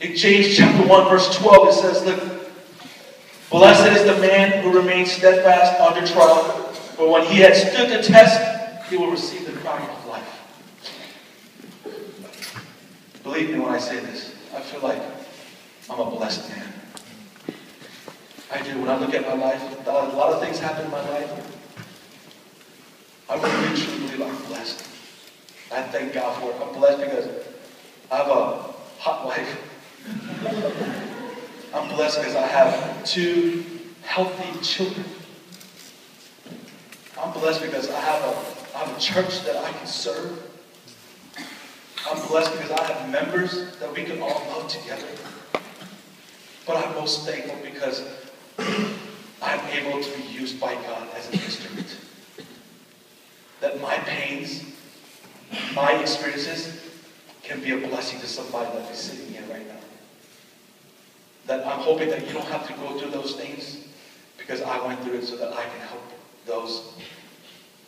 in James chapter 1, verse 12, it says, Look, blessed is the man who remains steadfast under trial, for when he has stood the test, he will receive the crown of life. Believe me when I say this, I feel like I'm a blessed man. I do. When I look at my life, a lot of things happen in my life. I really truly believe I'm blessed. I thank God for it. I'm blessed because I have a hot wife. I'm blessed because I have two healthy children. I'm blessed because I have a, I have a church that I can serve. I'm blessed because I have members that we can all love together. But I'm most thankful because I'm able to be used by God as an instrument. That my pains, my experiences can be a blessing to somebody that is sitting here right now. That I'm hoping that you don't have to go through those things because I went through it so that I can help those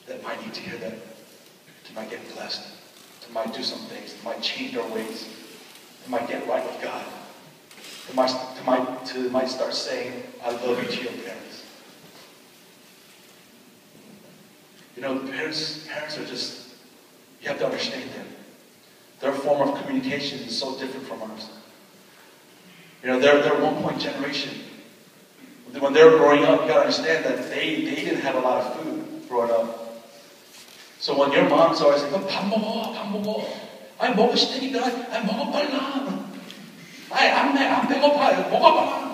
that might need to hear that, that might get blessed, might do some things, might change their ways, might get right with God, might, that might, to, might start saying, I love you to your parents. You know, parents, parents are just, you have to understand them. Their form of communication is so different from ours. You know, they're, they're one point generation. When they were growing up, you gotta understand that they, they didn't have a lot of food growing up. So when your mom's always like, oh, 밥 먹어, 밥 먹어. 아니, 먹으실 테니까, 아니, 먹어 빨라. 아니, 안, 배, 안 배고파, 먹어 빨라.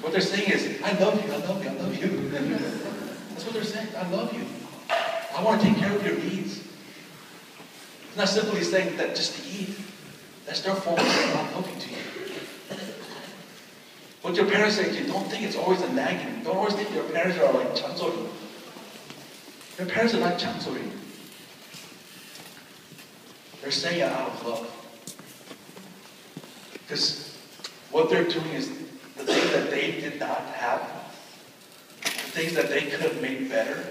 What they're saying is, I love you, I love you, I love you. That's what they're saying, I love you. I want to take care of your needs. It's not simply saying that just to eat. That's their form of saying, I'm looking to you. What your parents say to you, don't think it's always a nagging. Don't always think your parents are like chanzori. Your parents are not chanzori. They're saying it out of love. Because what they're doing is the things that they did not have, the things that they could have made better,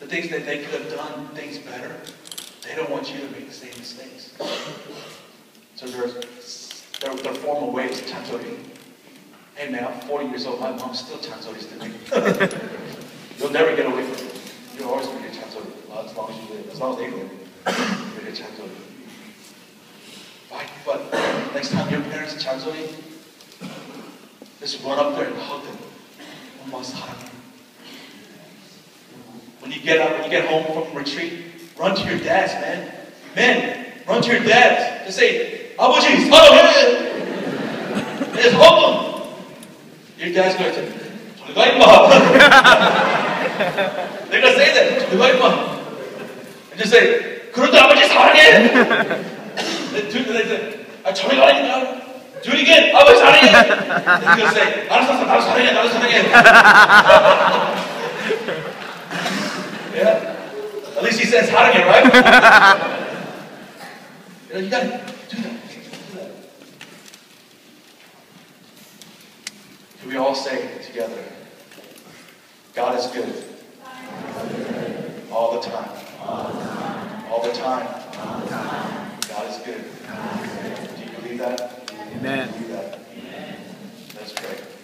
the things that they could have done things better, they don't want you to make the same mistakes. So their, their, their formal way is chanzori. Hey man, I'm 40 years old, my mom's still chanzori to me. You'll never get away from it. You're always as long as you live, as long as they live, you get a. Right? But next time your parents are chanzori, just run up there and hug them. When you get up, when you get home from retreat, run to your dads, man. Men, run to your dads. Just say, Abuji, hug him. Just hug them. Your dad's going to, They're going to say that. 저리 가 임마. And just say, 그런데 아버지 사랑해. Then do, they say, 아, 저리 가라니까. Do it again. 아버지 사랑해. Then you're going to say, 알았어, 알았어, 나도 사랑해, 나도 사랑해. Yeah? At least he says 사랑해, right? you, know, you gotta do that. Do that. Can we all say together, God is good. All the time. All the time. God is good. Do you believe that? Amen. Believe that? Let's pray.